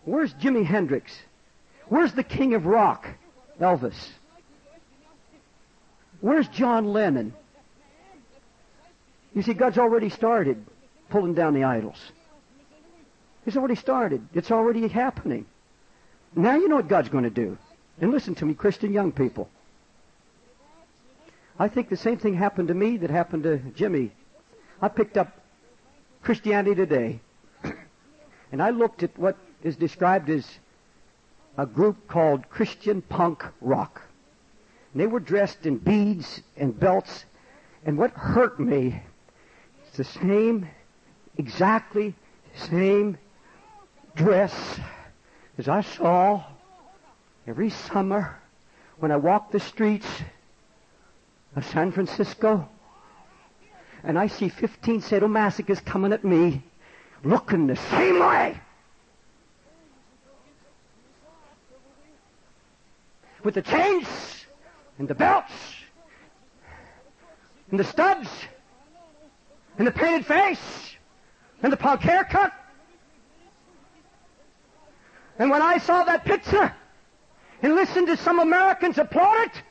Where's Jimi Hendrix? Where's the king of rock, Elvis? Where's John Lennon? You see, God's already started pulling down the idols. It's already started. It's already happening. Now you know what God's going to do. And listen to me, Christian young people. I think the same thing happened to me that happened to Jimmy. I picked up Christianity Today, and I looked at what is described as a group called Christian Punk Rock. And they were dressed in beads and belts, and what hurt me is the same, exactly same dress as I saw every summer when I walked the streets of San Francisco and I see 15 sadomasochists coming at me looking the same way. With the chains and the belts and the studs and the painted face and the punk haircut and when I saw that picture and listened to some Americans applaud it,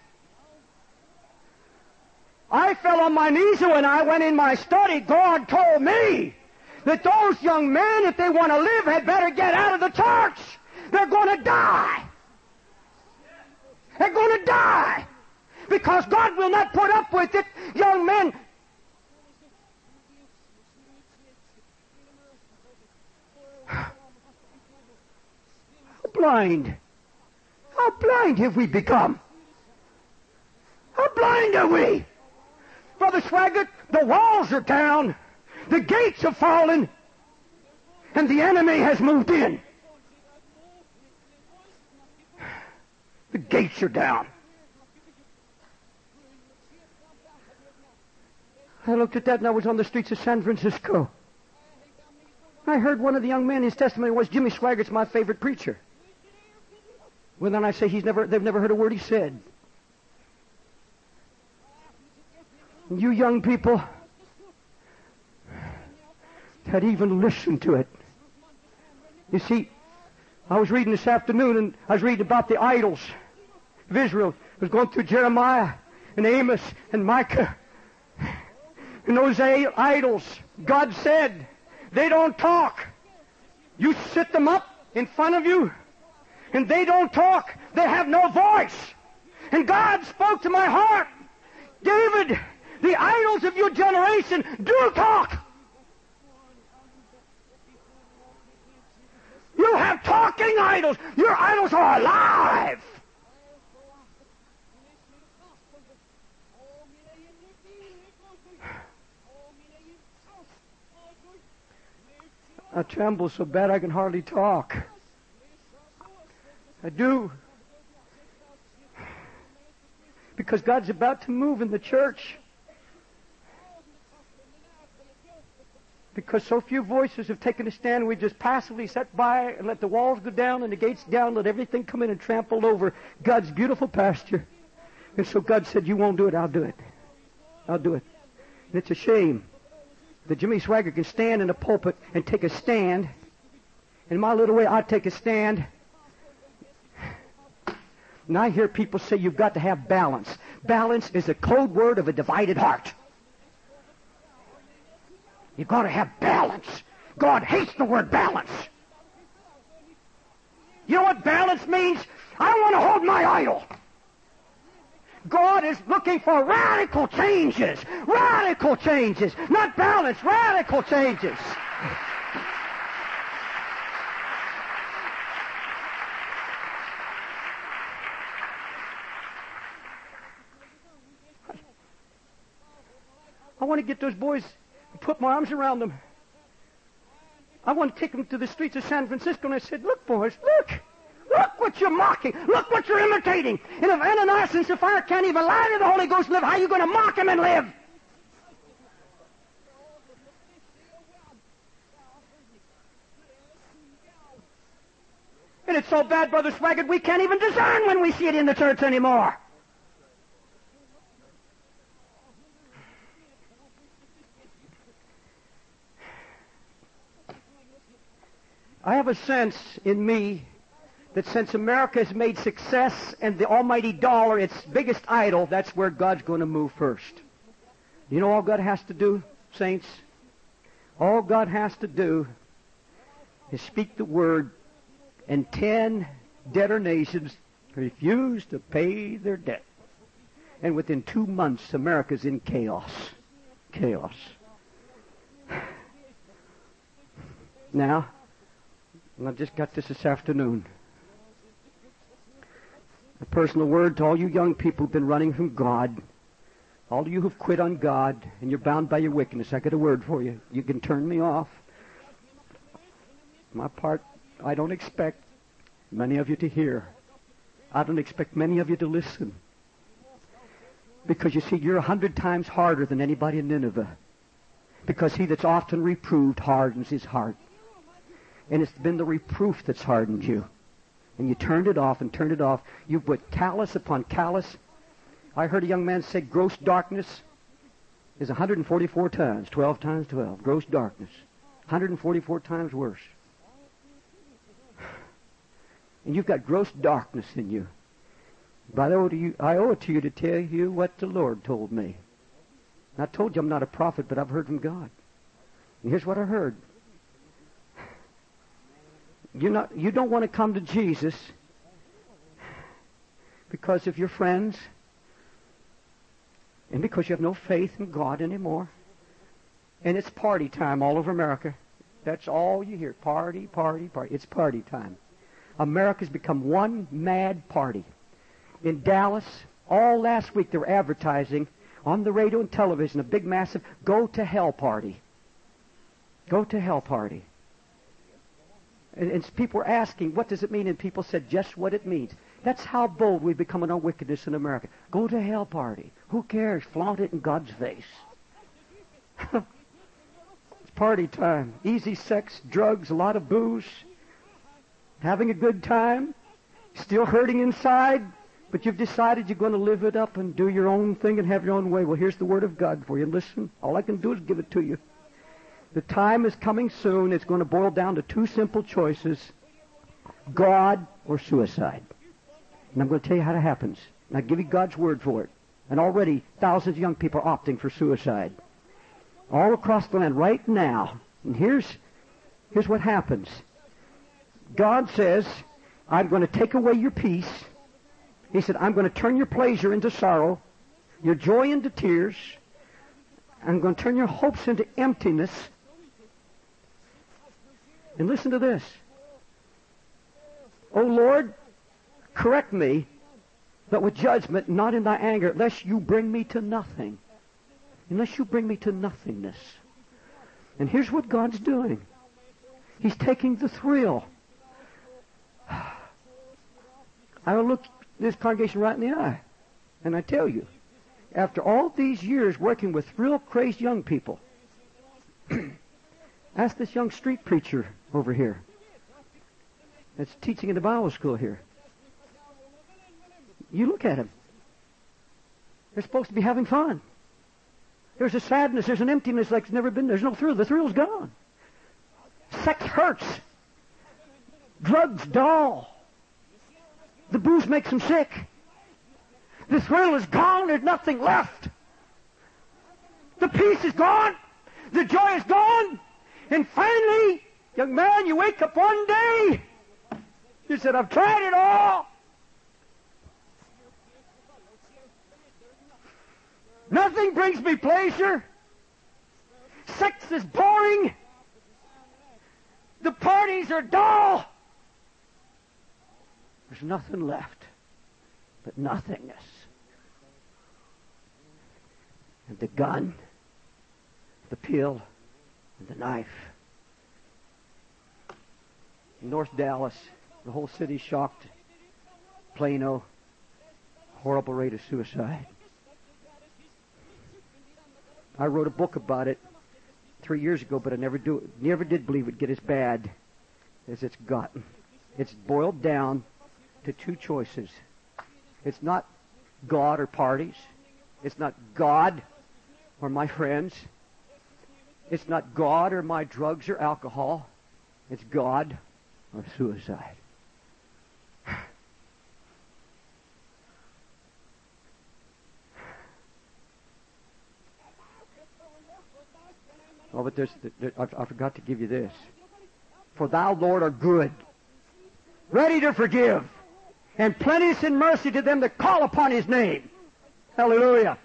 I fell on my knees and when I went in my study, God told me that those young men, if they want to live, had better get out of the church. They're going to die. They're going to die. Because God will not put up with it. Young men blind? How blind have we become? How blind are we? Brother Swaggart, the walls are down, the gates have fallen, and the enemy has moved in. The gates are down. I looked at that and I was on the streets of San Francisco. I heard one of the young men, his testimony was Jimmy Swaggart's my favorite preacher. Well, then I say he's never, they've never heard a word he said. You young people that even listened to it. You see, I was reading this afternoon and I was reading about the idols of Israel. I was going through Jeremiah and Amos and Micah. And those idols, God said, they don't talk. You sit them up in front of you and they don't talk. They have no voice. And God spoke to my heart. David, the idols of your generation do talk. You have talking idols. Your idols are alive. I tremble so bad I can hardly talk. I do. Because God's about to move in the church. Because so few voices have taken a stand, we just passively sat by and let the walls go down and the gates down, let everything come in and trample over God's beautiful pasture. And so God said, You won't do it, I'll do it. I'll do it. And it's a shame that Jimmy Swaggart can stand in a pulpit and take a stand. In my little way, I take a stand. And I hear people say you've got to have balance. Balance is a code word of a divided heart. You've got to have balance. God hates the word balance. You know what balance means? I want to hold my idol. God is looking for radical changes. Radical changes. Not balance, radical changes. I want to get those boys and put my arms around them. I want to take them to the streets of San Francisco, and I said, Look, boys, look. Look what you're mocking. Look what you're imitating. And if Ananias and Sapphira can't even lie to the Holy Ghost live, how are you going to mock him and live? And it's so bad, Brother Swaggart, we can't even discern when we see it in the church anymore. I have a sense in me that since America has made success and the almighty dollar its biggest idol, that's where God's going to move first. You know all God has to do, saints? All God has to do is speak the word, and ten debtor nations refuse to pay their debt. And within two months, America's in chaos. Chaos. Now, and I've just got this this afternoon. A personal word to all you young people who've been running from God. All you who've quit on God and you're bound by your wickedness, I got a word for you. You can turn me off. My part, I don't expect many of you to hear. I don't expect many of you to listen. Because you see, you're a hundred times harder than anybody in Nineveh. Because he that's often reproved hardens his heart. And it's been the reproof that's hardened you. And you turned it off and turned it off. You put callous upon callous. I heard a young man say gross darkness is 144 times, 12 times 12. Gross darkness. 144 times worse. And you've got gross darkness in you. But I owe, you, I owe it to you to tell you what the Lord told me. And I told you I'm not a prophet, but I've heard from God. And here's what I heard. You're not, you don't want to come to Jesus because of your friends and because you have no faith in God anymore. And it's party time all over America. That's all you hear. Party, party, party. It's party time. America's become one mad party. In Dallas, all last week they were advertising on the radio and television a big, massive go to hell party. Go to hell party. And, and people were asking, what does it mean? And people said just what it means. That's how bold we've become in our wickedness in America. Go to hell party. Who cares? Flaunt it in God's face. it's party time. Easy sex, drugs, a lot of booze. Having a good time. Still hurting inside But you've decided you're going to live it up and do your own thing and have your own way. Well, here's the Word of God for you. Listen, all I can do is give it to you. The time is coming soon. It's going to boil down to two simple choices God or suicide. And I'm going to tell you how it happens. And I give you God's word for it. And already thousands of young people are opting for suicide. All across the land right now. And here's, here's what happens. God says, I'm going to take away your peace. He said, I'm going to turn your pleasure into sorrow, your joy into tears. I'm going to turn your hopes into emptiness. And listen to this. O Lord, correct me, but with judgment, not in thy anger, lest you bring me to nothing. Unless you bring me to nothingness. And here's what God's doing. He's taking the thrill. I will look this congregation right in the eye. And I tell you, after all these years working with real crazed young people, ask this young street preacher over here that's teaching in the Bible school here. You look at him. They're supposed to be having fun. There's a sadness, there's an emptiness like it's never been. There's no thrill. The thrill's gone. Sex hurts. Drugs dull. The booze makes them sick. The thrill is gone. There's nothing left. The peace is gone. The joy is gone. And finally, young man, you wake up one day. You said, I've tried it all. Nothing brings me pleasure. Sex is boring. The parties are dull. There's nothing left but nothingness. And the gun, the pill, and the knife. North Dallas, the whole city shocked. Plano, horrible rate of suicide. I wrote a book about it three years ago, but I never do never did believe it'd get as bad as it's gotten. It's boiled down to two choices. It's not God or parties. It's not God or my friends. It's not God or my drugs or alcohol. It's God or suicide. Oh, but there's, there, I, forgot to give you this. For thou, Lord, are good, ready to forgive, and plenteous in mercy to them that call upon his name. Hallelujah.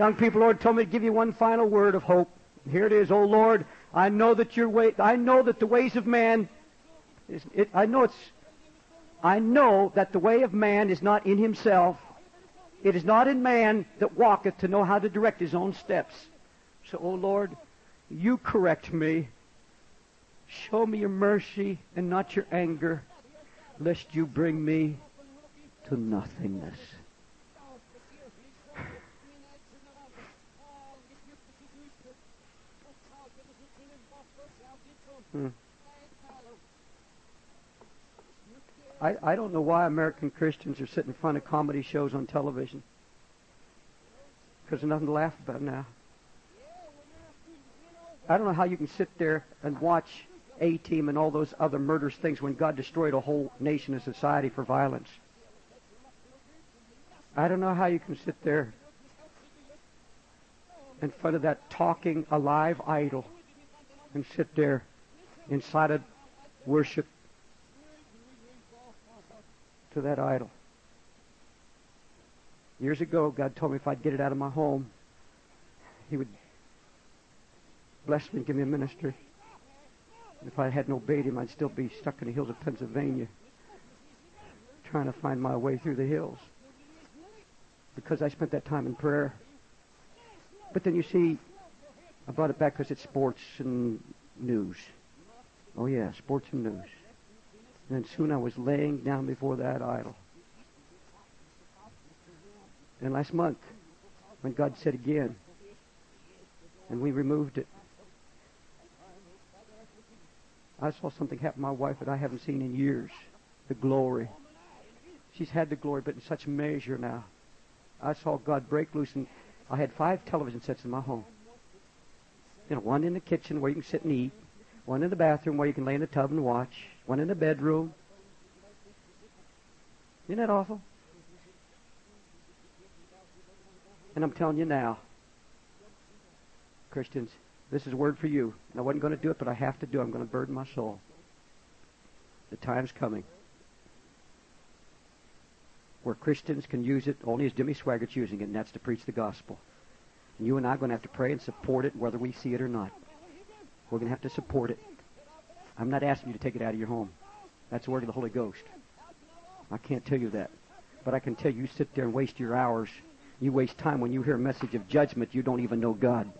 Young people, Lord told me to give you one final word of hope. Here it is, oh Lord, I know that your way I know that the ways of man is, it, I know it's I know that the way of man is not in himself. It is not in man that walketh to know how to direct his own steps. So, O oh Lord, you correct me. Show me your mercy and not your anger, lest you bring me to nothingness. Hmm. I, I don't know why American Christians are sitting in front of comedy shows on television. Because there's nothing to laugh about now. I don't know how you can sit there and watch A Team and all those other murderous things when God destroyed a whole nation and society for violence. I don't know how you can sit there in front of that talking, alive idol and sit there inside of worship to that idol. Years ago, God told me if I'd get it out of my home, He would bless me and give me a ministry. If I hadn't obeyed Him, I'd still be stuck in the hills of Pennsylvania trying to find my way through the hills because I spent that time in prayer. But then you see, I brought it back because it's sports and news. Oh, yeah, sports and news. And soon I was laying down before that idol. And last month, when God said again, And we removed it. I saw something happen to my wife that I haven't seen in years. The glory. She's had the glory, but in such measure now. I saw God break loose, and I had five television sets in my home. You know, one in the kitchen where you can sit and eat, one in the bathroom where you can lay in the tub and watch, one in the bedroom. Isn't that awful? And I'm telling you now, Christians, this is a word for you. And I wasn't going to do it, but I have to do it. I'm going to burden my soul. The time's coming where Christians can use it only as Jimmy Swaggart's using it, and that's to preach the gospel. And you and I are going to have to pray and support it whether we see it or not. We're going to have to support it. I'm not asking you to take it out of your home. That's the word of the Holy Ghost. I can't tell you that. But I can tell you, you sit there and waste your hours. You waste time when you hear a message of judgment, you don't even know God.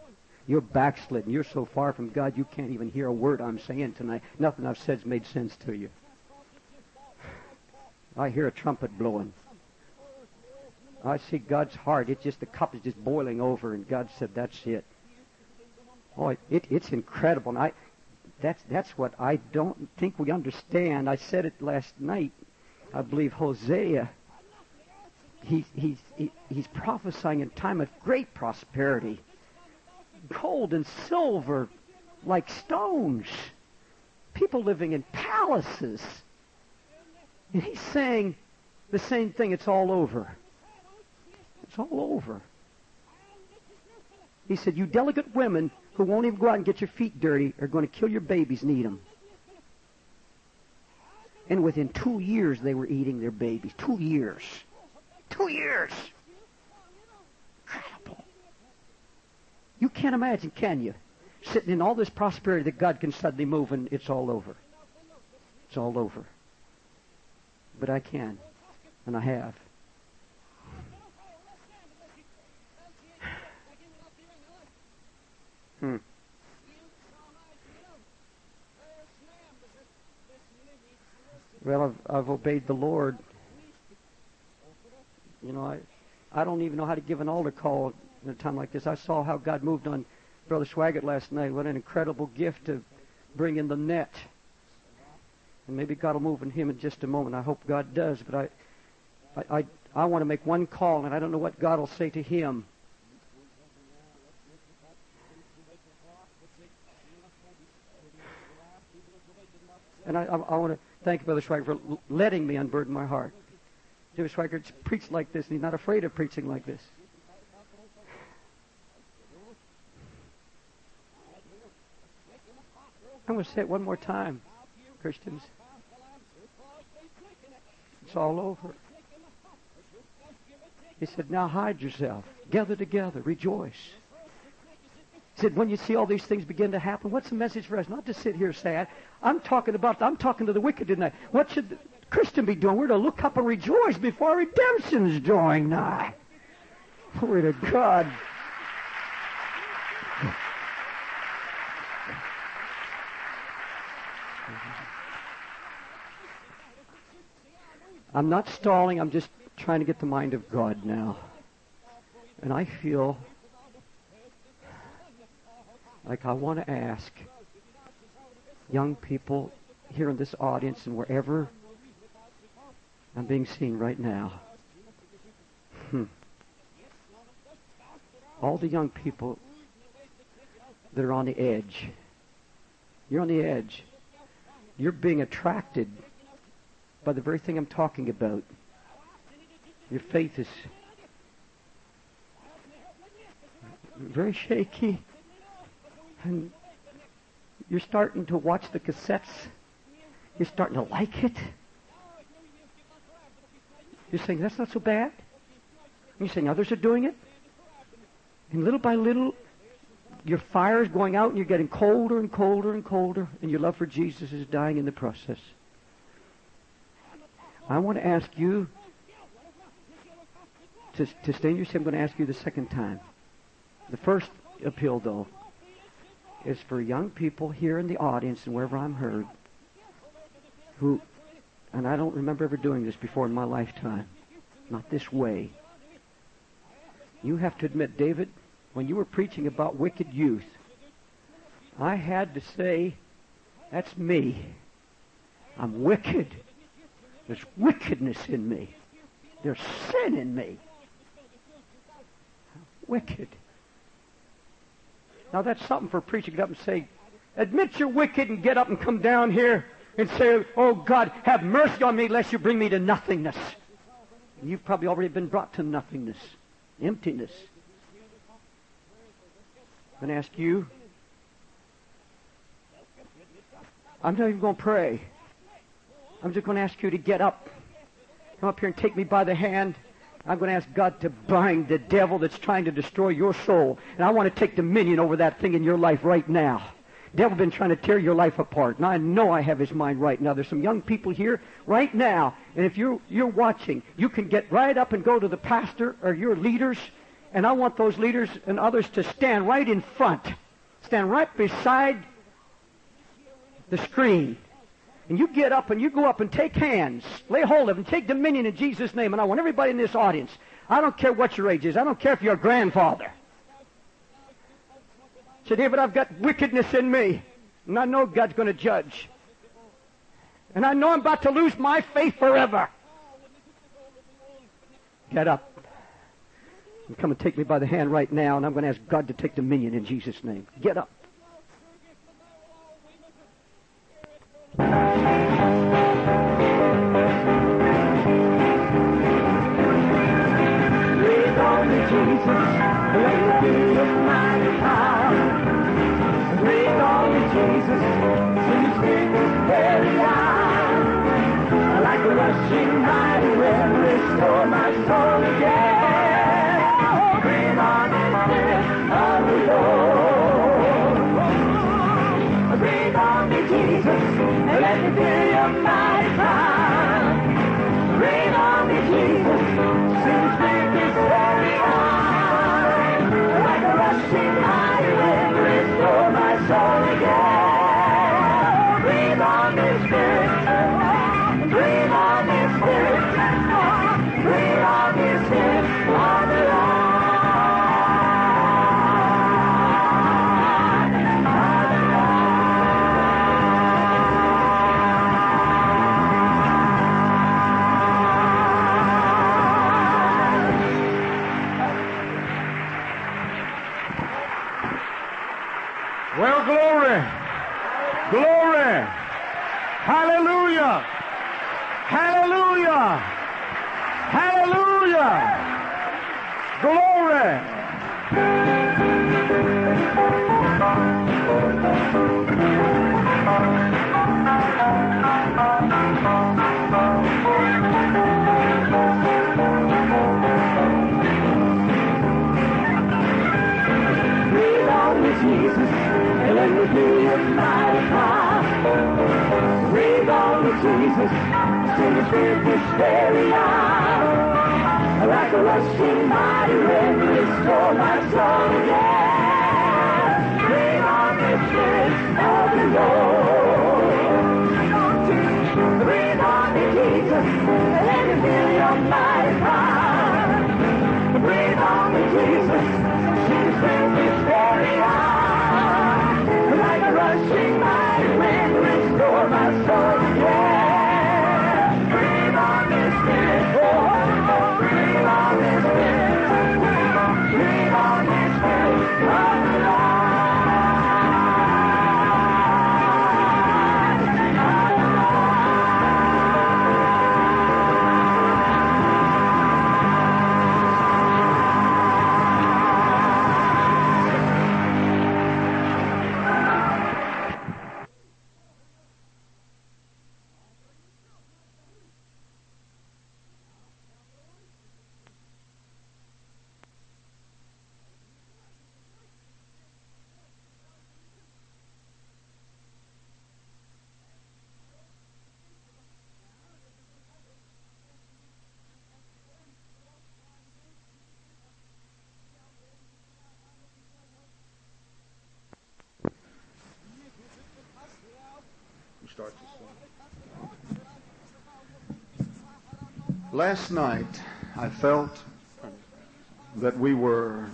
You're backslidden. You're so far from God, you can't even hear a word I'm saying tonight. Nothing I've said's made sense to you. I hear a trumpet blowing. I see God's heart. It's just the cup is just boiling over, and God said, "That's it." Oh, it, it's incredible. And I, that's that's what I don't think we understand. I said it last night. I believe Hosea. He's he's he, he's prophesying in time of great prosperity, gold and silver, like stones, people living in palaces, and he's saying the same thing. It's all over. It's all over. He said, You delicate women who won't even go out and get your feet dirty are going to kill your babies and eat them. And within two years, they were eating their babies. Two years. Two years. Incredible. You can't imagine, can you? Sitting in all this prosperity that God can suddenly move and it's all over. It's all over. But I can. And I have. Hmm. Well, I've, I've obeyed the Lord. You know, I, I don't even know how to give an altar call in a time like this. I saw how God moved on Brother Swaggart last night. What an incredible gift to bring in the net. And maybe God will move in him in just a moment. I hope God does. But I, I, I, I want to make one call, and I don't know what God will say to him. And I, I, I want to thank Brother Swaggart for letting me unburden my heart. Jimmy Swaggart preached like this, and he's not afraid of preaching like this. I'm going to say it one more time, Christians. It's all over. He said, Now hide yourself. Gather together. Rejoice. Said, when you see all these things begin to happen, what's the message for us? Not to sit here sad. I'm talking about, I'm talking to the wicked tonight. What should the Christian be doing? We're to look up and rejoice before redemption is drawing nigh. Glory to God. I'm not stalling. I'm just trying to get the mind of God now. And I feel like I want to ask young people here in this audience and wherever I'm being seen right now. Hmm. All the young people that are on the edge. You're on the edge. You're being attracted by the very thing I'm talking about. Your faith is very shaky. And you're starting to watch the cassettes. You're starting to like it. You're saying, that's not so bad. And you're saying, others are doing it. And little by little, your fire is going out and you're getting colder and colder and colder, and your love for Jesus is dying in the process. I want to ask you to, to stay in your seat. I'm going to ask you the second time. The first appeal, though, is for young people here in the audience and wherever I'm heard who, and I don't remember ever doing this before in my lifetime, not this way. You have to admit, David, when you were preaching about wicked youth, I had to say, that's me. I'm wicked. There's wickedness in me. There's sin in me. Wicked. Now that's something for get up and say, admit you're wicked and get up and come down here and say, oh God, have mercy on me lest you bring me to nothingness. And you've probably already been brought to nothingness, emptiness. I'm going to ask you. I'm not even going to pray. I'm just going to ask you to get up. Come up here and take me by the hand. I'm going to ask God to bind the devil that's trying to destroy your soul. And I want to take dominion over that thing in your life right now. Devil been trying to tear your life apart, and I know I have his mind right now. There's some young people here right now, and if you're you're watching, you can get right up and go to the pastor or your leaders, and I want those leaders and others to stand right in front, stand right beside the screen. And you get up and you go up and take hands, lay hold of and take dominion in Jesus' name. And I want everybody in this audience, I don't care what your age is, I don't care if you're a grandfather. Say, David, I've got wickedness in me, and I know God's going to judge. And I know I'm about to lose my faith forever. Get up. And come and take me by the hand right now, and I'm going to ask God to take dominion in Jesus' name. Get up. Breathe on me, Jesus. Let me feel your mighty power. Breathe on me, Jesus. Till you speak this very hour. Like a rushing mighty wind, restore my soul again. Hallelujah. Glory. Jesus, and let me feel your mighty power. Jesus. Like a rushing mighty wind, restore my soul again. Breathe on me, Spirit of the Lord. Breathe on me, Jesus, let me feel your mighty power. Breathe on me, Jesus. Been this very hour. Like a rushing mighty wind, restore my soul Last night, I felt that we were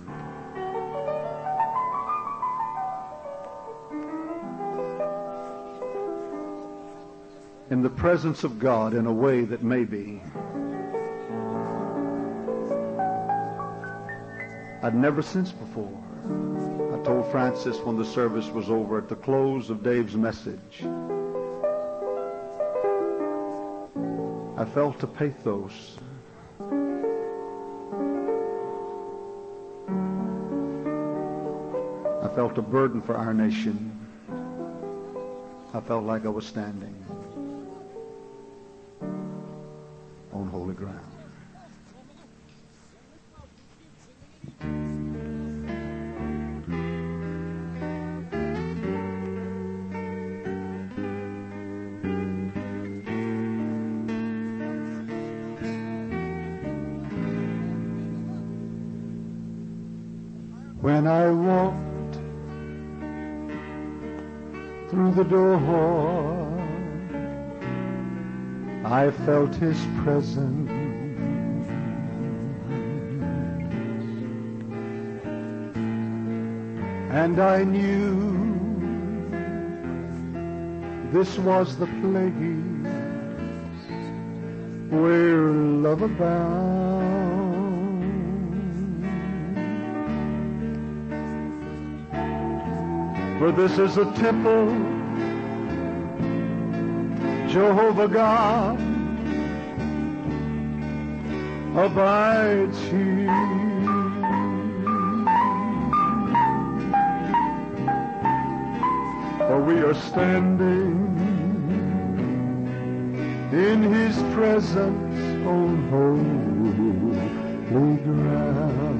in the presence of God in a way that maybe I'd never since before. I told Frances when the service was over at the close of Dave's message. I felt a pathos. I felt a burden for our nation. I felt like I was standing felt his presence. And I knew this was the place where love abounds. For this is a temple, Jehovah God abides here. For we are standing in his presence on holy ground.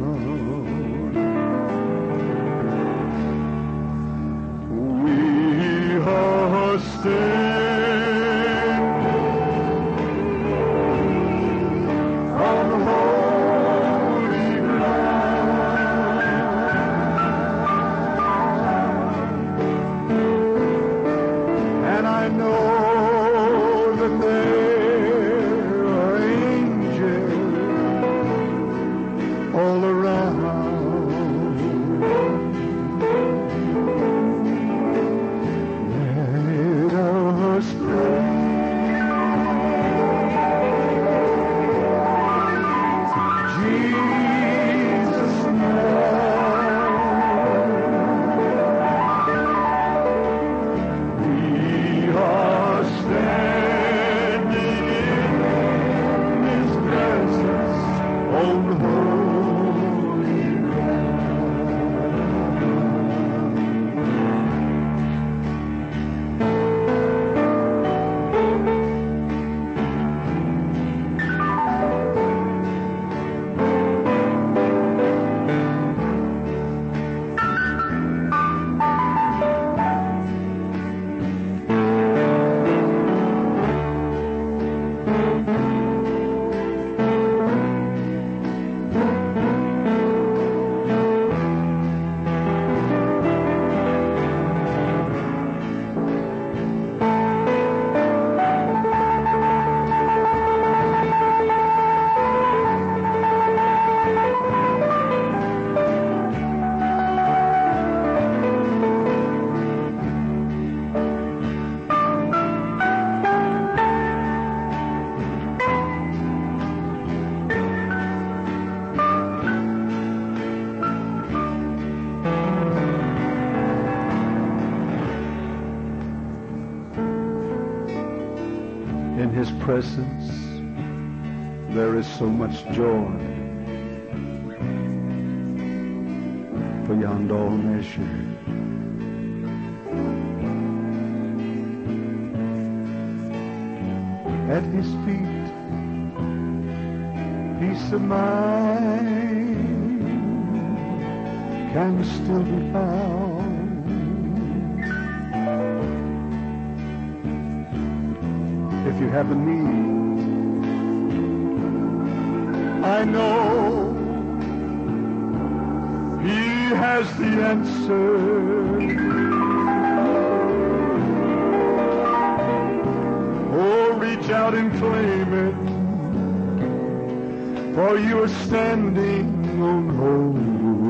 We are standing presence, there is so much joy beyond all measure. At his feet, peace of mind can still be found. Have a need. I know He has the answer. Oh, reach out and claim it, for you are standing on holy